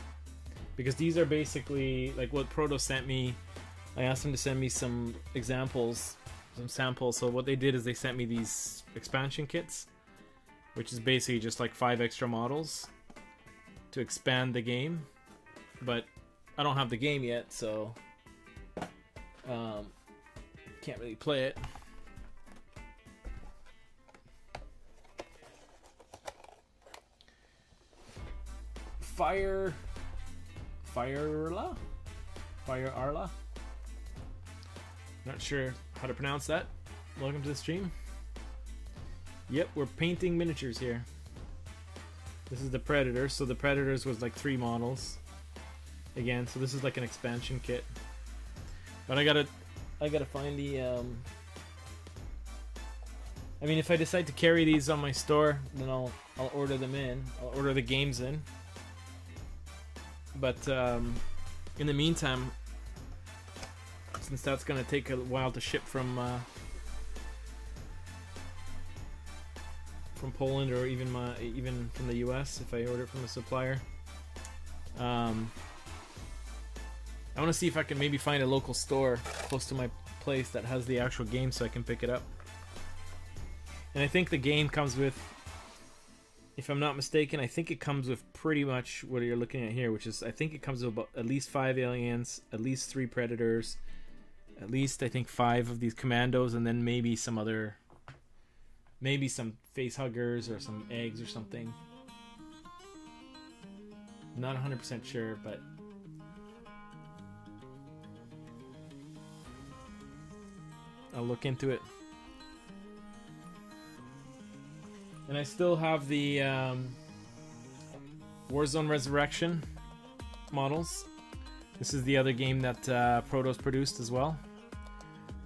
because these are basically like what Prodos sent me. I asked them to send me some examples, some samples. So what they did is they sent me these expansion kits, which is basically just like five extra models to expand the game. But I don't have the game yet, so um, can't really play it. Fire Firearla? Fire Arla? Not sure how to pronounce that. Welcome to the stream. Yep, we're painting miniatures here. This is the Predator. So the Predators was like three models. Again, so this is like an expansion kit. But I gotta, I gotta find the. Um, I mean, if I decide to carry these on my store, then I'll I'll order them in. I'll order the games in. But um, in the meantime, since that's gonna take a while to ship from uh, from Poland or even my even from the U.S. if I order from a supplier, um, I want to see if I can maybe find a local store close to my place that has the actual game so I can pick it up. And I think the game comes with if I'm not mistaken, I think it comes with pretty much what you're looking at here, which is I think it comes with about at least five aliens, at least three predators, at least I think five of these commandos, and then maybe some other, maybe some face huggers or some eggs or something. Not 100% sure, but I'll look into it. And I still have the um, Warzone Resurrection models. This is the other game that uh, Prodos produced as well.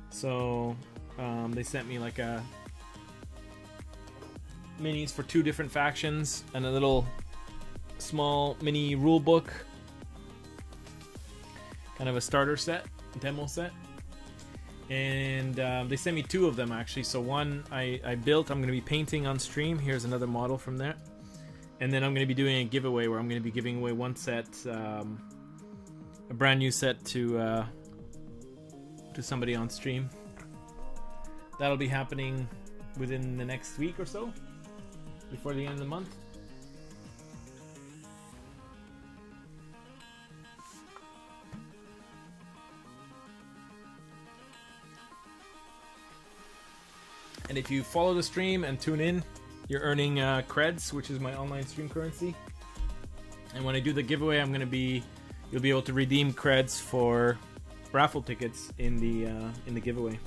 So um, they sent me like a minis for two different factions and a little small mini rule book, kind of a starter set, demo set and um, they sent me two of them actually. So one I, I built. I'm going to be painting on stream. Here's another model from there, and then I'm going to be doing a giveaway where I'm going to be giving away one set, um, a brand new set to uh, to somebody on stream. That'll be happening within the next week or so, before the end of the month. And if you follow the stream and tune in you're earning uh, creds, which is my online stream currency. And when I do the giveaway, I'm gonna be you'll be able to redeem creds for raffle tickets in the uh, in the giveaway.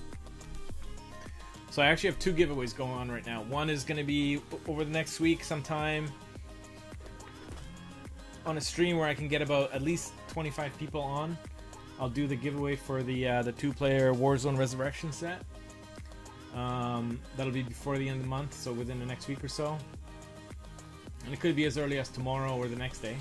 So I actually have two giveaways going on right now. One is gonna be over the next week sometime on a stream where I can get about at least 25 people on. I'll do the giveaway for the uh, the two-player Warzone Resurrection set. Um, that'll be before the end of the month, so within the next week or so. And it could be as early as tomorrow or the next day.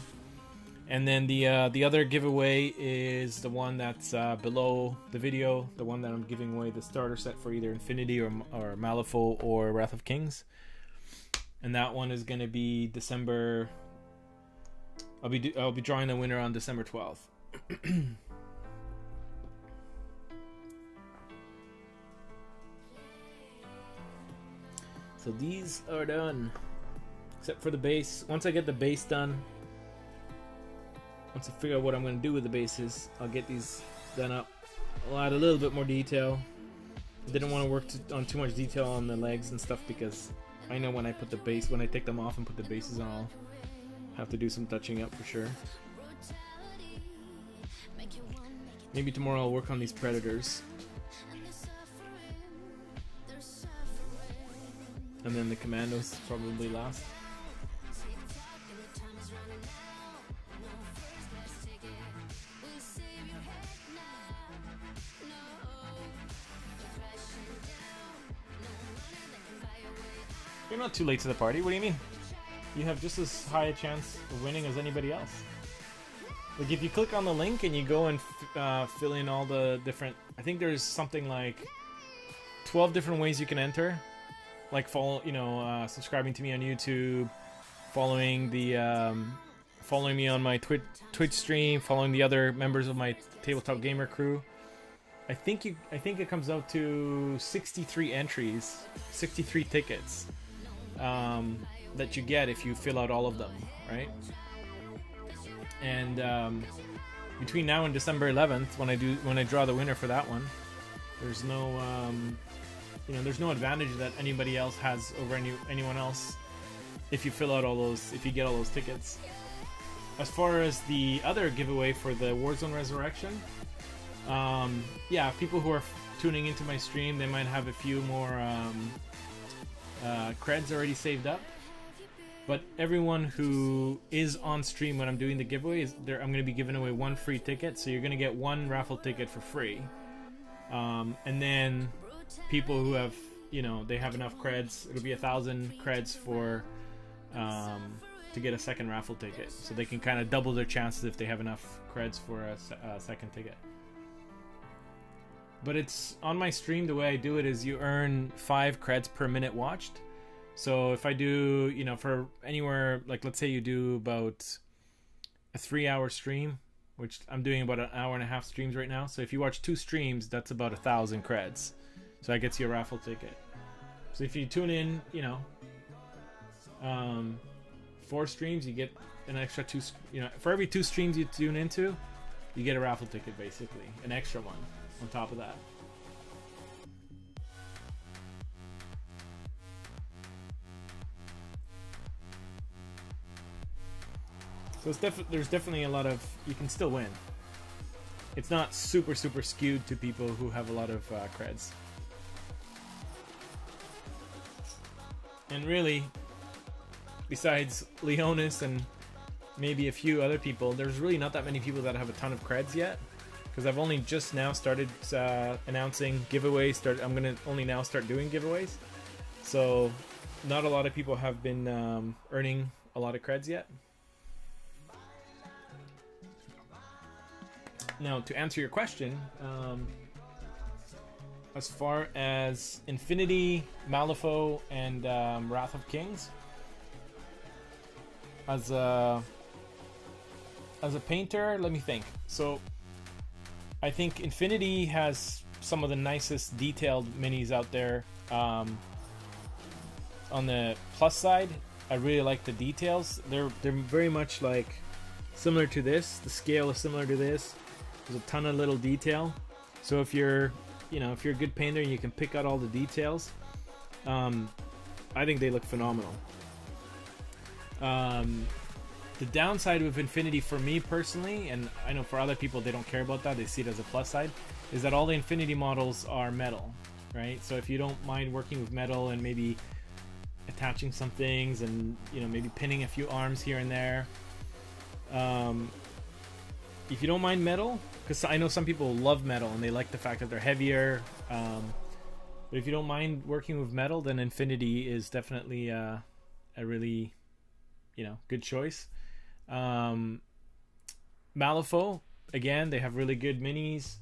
And then the uh, the other giveaway is the one that's uh, below the video, the one that I'm giving away the starter set for either Infinity or or Malifaux or Wrath of Kings. And that one is going to be December. I'll be I'll be drawing the winner on December 12th. (clears throat) So these are done. Except for the base. Once I get the base done, once I figure out what I'm going to do with the bases, I'll get these done up. I'll add a little bit more detail. Didn't want to work on too much detail on the legs and stuff because I know when I put the base, when I take them off and put the bases on, I'll have to do some touching up for sure. Maybe tomorrow I'll work on these predators. And then the commandos probably last. You're not too late to the party. What do you mean? You have just as high a chance of winning as anybody else. Like if you click on the link and you go and uh, fill in all the different, I think there's something like 12 different ways you can enter. Like follow, you know, uh, subscribing to me on YouTube, following the, um, following me on my Twitch Twitch stream, following the other members of my tabletop gamer crew. I think you, I think it comes out to 63 entries, 63 tickets um, that you get if you fill out all of them, right? And um, between now and December 11th, when I do when I draw the winner for that one, there's no um, you know there's no advantage that anybody else has over any anyone else if you fill out all those if you get all those tickets. As far as the other giveaway for the Warzone Resurrection, um, yeah, people who are tuning into my stream, they might have a few more um, uh, creds already saved up. But everyone who is on stream when I'm doing the giveaway is there. I'm going to be giving away one free ticket, so you're going to get one raffle ticket for free. Um, and then people who have, you know, they have enough creds. It'll be a thousand creds for um, to get a second raffle ticket, so they can kind of double their chances if they have enough creds for a, a second ticket. But it's on my stream. The way I do it is you earn five creds per minute watched. So if I do, you know, for anywhere like let's say you do about a three-hour stream, which I'm doing about an hour and a half streams right now. So if you watch two streams, that's about a thousand creds. So that gets you a raffle ticket. So if you tune in, you know, um, four streams, you get an extra two. You know, for every two streams you tune into, you get a raffle ticket, basically, an extra one on top of that. So it's def- there's definitely a lot of you can still win. It's not super super skewed to people who have a lot of uh, creds. And really, besides Leonis and maybe a few other people, there's really not that many people that have a ton of creds yet. Because I've only just now started uh, announcing giveaways. Start. I'm gonna only now start doing giveaways. So, not a lot of people have been um, earning a lot of creds yet. Now, to answer your question, um, as far as Infinity, Malifaux, and um, Wrath of Kings, as a as a painter, let me think. So, I think Infinity has some of the nicest detailed minis out there. Um, on the plus side, I really like the details. They're they're very much like similar to this. The scale is similar to this. There's a ton of little detail. So if you're, you know, if you're a good painter and you can pick out all the details, um, I think they look phenomenal. Um, the downside with Infinity for me personally, and I know for other people they don't care about that, they see it as a plus side, is that all the Infinity models are metal, right? So if you don't mind working with metal and maybe attaching some things and you know maybe pinning a few arms here and there, um, if you don't mind metal, because I know some people love metal and they like the fact that they're heavier. Um, but if you don't mind working with metal, then Infinity is definitely uh, a really, you know, good choice. Um, Malifaux, again, they have really good minis.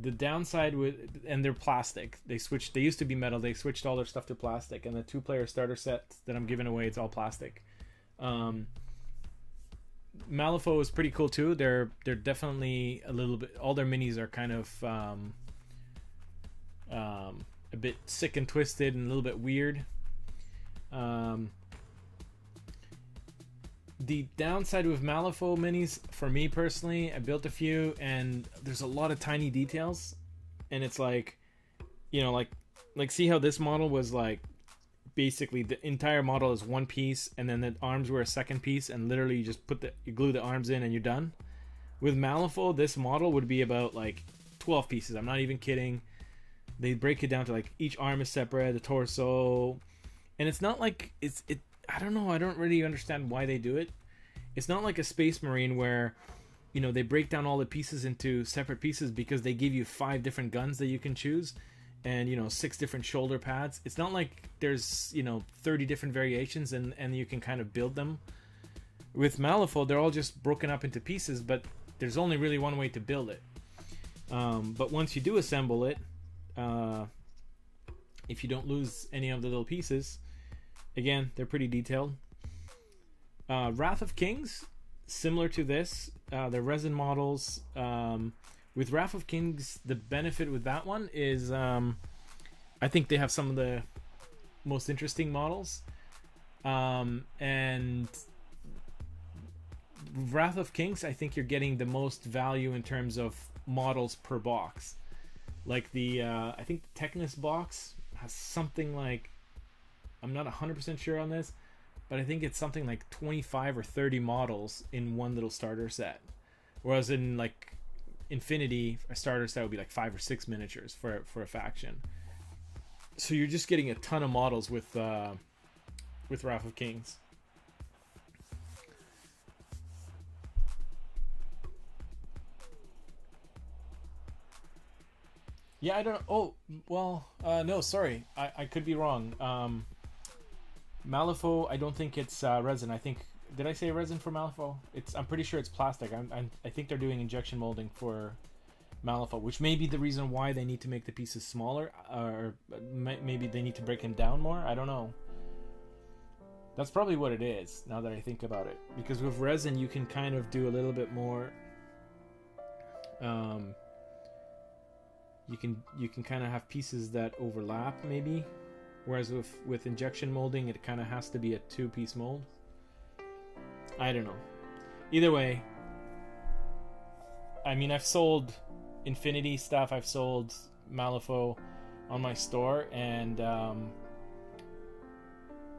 The downside with and they're plastic. They switched. They used to be metal. They switched all their stuff to plastic. And the two-player starter set that I'm giving away, it's all plastic. Um, Malifaux is pretty cool too. They're they're definitely a little bit. All their minis are kind of um, um, a bit sick and twisted and a little bit weird. Um, the downside with Malifaux minis, for me personally, I built a few and there's a lot of tiny details, and it's like, you know, like like see how this model was like basically the entire model is one piece and then the arms were a second piece and literally you just put the you glue the arms in and you're done. With Malifaux this model would be about like 12 pieces. I'm not even kidding. They break it down to like each arm is separate the torso and it's not like it's it i don't know i don't really understand why they do it. It's not like a space marine where you know they break down all the pieces into separate pieces because they give you five different guns that you can choose and you know six different shoulder pads. It's not like there's you know 30 different variations and and you can kind of build them. With Malifaux they're all just broken up into pieces but there's only really one way to build it. Um, but once you do assemble it uh, if you don't lose any of the little pieces again they're pretty detailed. Uh, Wrath of Kings similar to this uh, they're resin models um, with Wrath of Kings, the benefit with that one is um, I think they have some of the most interesting models. Um, and Wrath of Kings, I think you're getting the most value in terms of models per box. Like the, uh, I think the Teknes box has something like, I'm not 100% sure on this, but I think it's something like 25 or 30 models in one little starter set. Whereas in like Infinity, a starter set would be like five or six miniatures for for a faction. So you're just getting a ton of models with uh, with Wrath of Kings. Yeah, I don't. Oh, well, uh, no, sorry, I, I could be wrong. Um, Malifaux, I don't think it's uh, resin. I think did I say resin for Malifaux? It's I'm pretty sure it's plastic. I'm, I'm I think they're doing injection molding for Malifaux, which may be the reason why they need to make the pieces smaller, or maybe they need to break them down more. I don't know. That's probably what it is. Now that I think about it, because with resin you can kind of do a little bit more. Um, you can you can kind of have pieces that overlap maybe, whereas with with injection molding it kind of has to be a two piece mold. I don't know. Either way, I mean, I've sold Infinity stuff. I've sold Malifaux on my store, and um,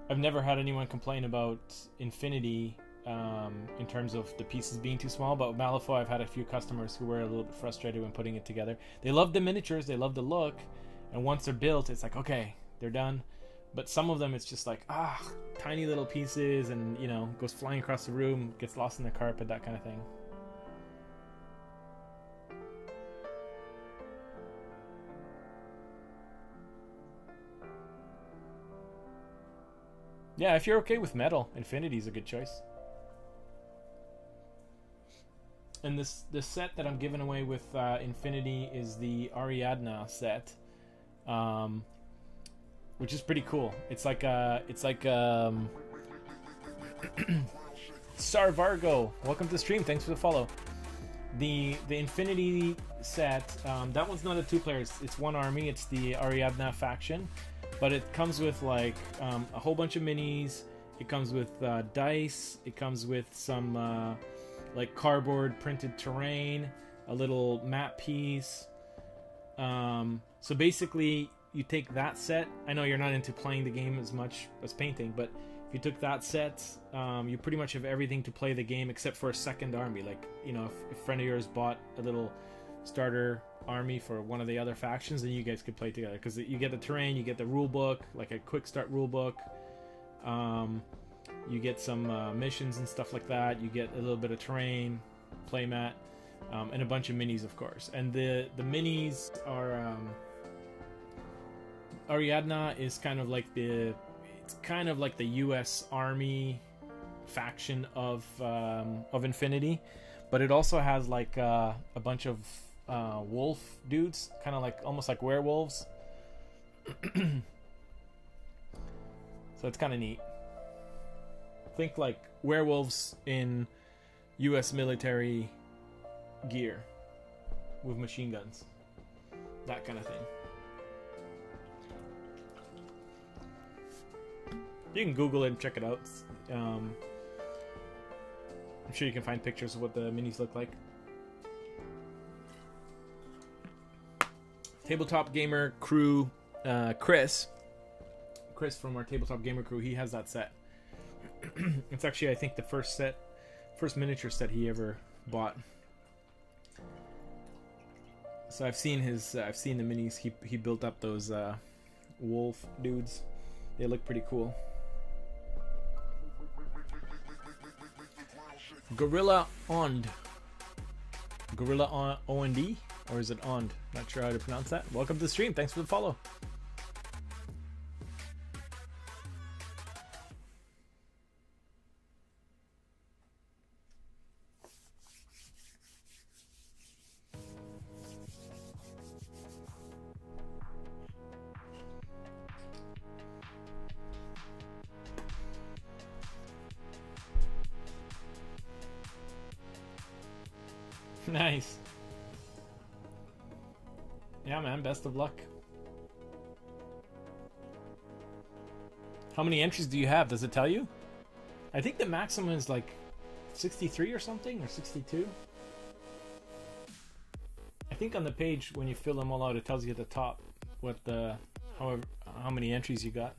I've never had anyone complain about Infinity um, in terms of the pieces being too small. But Malifaux, I've had a few customers who were a little bit frustrated when putting it together. They love the miniatures, they love the look, and once they're built, it's like okay, they're done. But some of them, it's just like ah, tiny little pieces, and you know, goes flying across the room, gets lost in the carpet, that kind of thing. Yeah, if you're okay with metal, Infinity is a good choice. And this this set that I'm giving away with uh, Infinity is the Ariadna set, um, which is pretty cool. It's like uh, it's like um, (clears throat) Sarvargo. Welcome to the stream. Thanks for the follow. The the Infinity set. Um, that one's not a two players. It's one army. It's the Ariadna faction but it comes with like um, a whole bunch of minis. It comes with uh, dice. It comes with some uh, like cardboard printed terrain, a little map piece. Um, so basically, you take that set, I know you're not into playing the game as much as painting, but if you took that set, um, you pretty much have everything to play the game except for a second army. Like, you know, if, if a friend of yours bought a little starter army for one of the other factions, then you guys could play together because you get the terrain, you get the rule book, like a quick start rule book. Um, you get some uh, missions and stuff like that. You get a little bit of terrain, playmat, um, and a bunch of minis, of course. And the the minis are um, Ariadna is kind of like the it's kind of like the U.S. Army faction of um, of Infinity, but it also has like uh, a bunch of uh, wolf dudes, kind of like almost like werewolves. (clears throat) so it's kind of neat. Think like werewolves in U.S. military gear with machine guns, that kind of thing. You can Google it and check it out. Um, I'm sure you can find pictures of what the minis look like. Tabletop Gamer crew, uh, Chris. Chris from our Tabletop Gamer crew, he has that set. (clears throat) it's actually, I think, the first set, first miniature set he ever bought. So I've seen his, uh, I've seen the minis. He he built up those uh, wolf dudes. They look pretty cool. Gorilla Ond. Gorilla on OND? Or is it Ond? Not sure how to pronounce that. Welcome to the stream. Thanks for the follow. Best of luck. How many entries do you have? Does it tell you? I think the maximum is like 63 or something, or 62. I think on the page when you fill them all out, it tells you at the top what the however how many entries you got.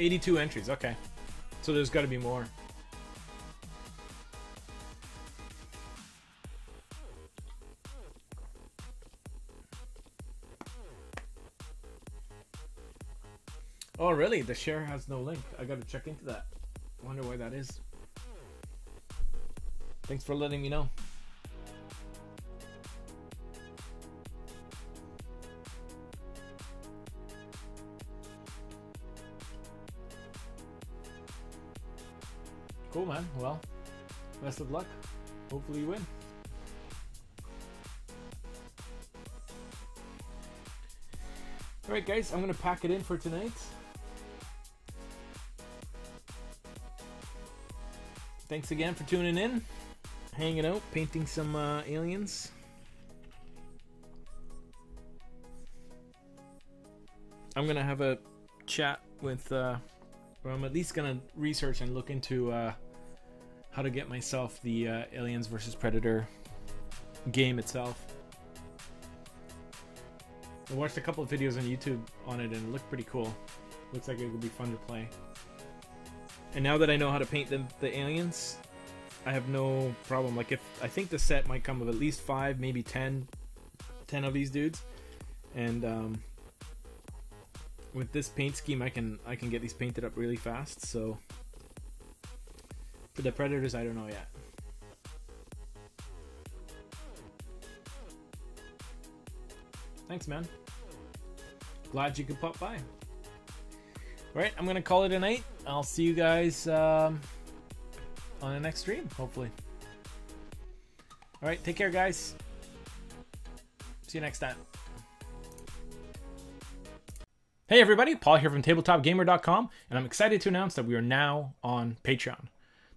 Eighty-two entries. Okay, so there's got to be more. Oh, really? The share has no link. I gotta check into that. Wonder why that is. Thanks for letting me know. Cool, man. Well, best of luck. Hopefully, you win. Alright, guys, I'm gonna pack it in for tonight. Thanks again for tuning in, hanging out, painting some uh, aliens. I'm gonna have a chat with, uh, or I'm at least gonna research and look into uh, how to get myself the uh, Aliens versus Predator game itself. I watched a couple of videos on YouTube on it and it looked pretty cool. Looks like it would be fun to play. And now that I know how to paint the, the aliens, I have no problem. Like if I think the set might come with at least five, maybe 10, 10 of these dudes, and um, with this paint scheme, I can I can get these painted up really fast. So for the predators, I don't know yet. Thanks, man. Glad you could pop by. All right, I'm gonna call it a night. I'll see you guys um, on the next stream, hopefully. All right, take care, guys. See you next time. Hey everybody, Paul here from tabletopgamer.com, and I'm excited to announce that we are now on Patreon.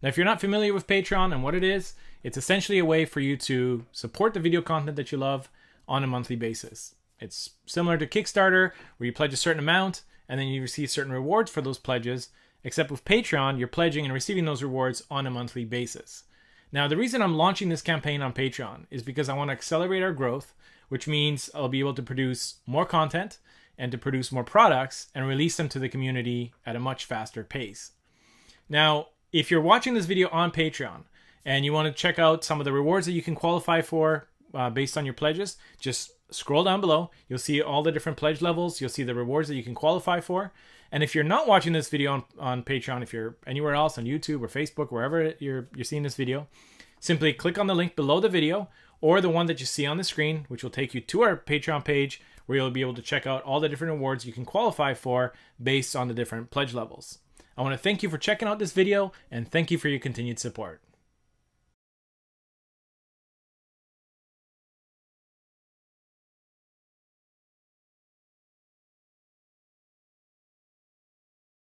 Now, if you're not familiar with Patreon and what it is, it's essentially a way for you to support the video content that you love on a monthly basis. It's similar to Kickstarter, where you pledge a certain amount and then you receive certain rewards for those pledges, except with Patreon, you're pledging and receiving those rewards on a monthly basis. Now, the reason I'm launching this campaign on Patreon is because I want to accelerate our growth, which means I'll be able to produce more content and to produce more products and release them to the community at a much faster pace. Now, if you're watching this video on Patreon and you want to check out some of the rewards that you can qualify for uh, based on your pledges, just scroll down below. You'll see all the different pledge levels. You'll see the rewards that you can qualify for. And if you're not watching this video on, on Patreon, if you're anywhere else on YouTube or Facebook, wherever you're, you're seeing this video, simply click on the link below the video or the one that you see on the screen, which will take you to our Patreon page where you'll be able to check out all the different awards you can qualify for based on the different pledge levels. I want to thank you for checking out this video and thank you for your continued support.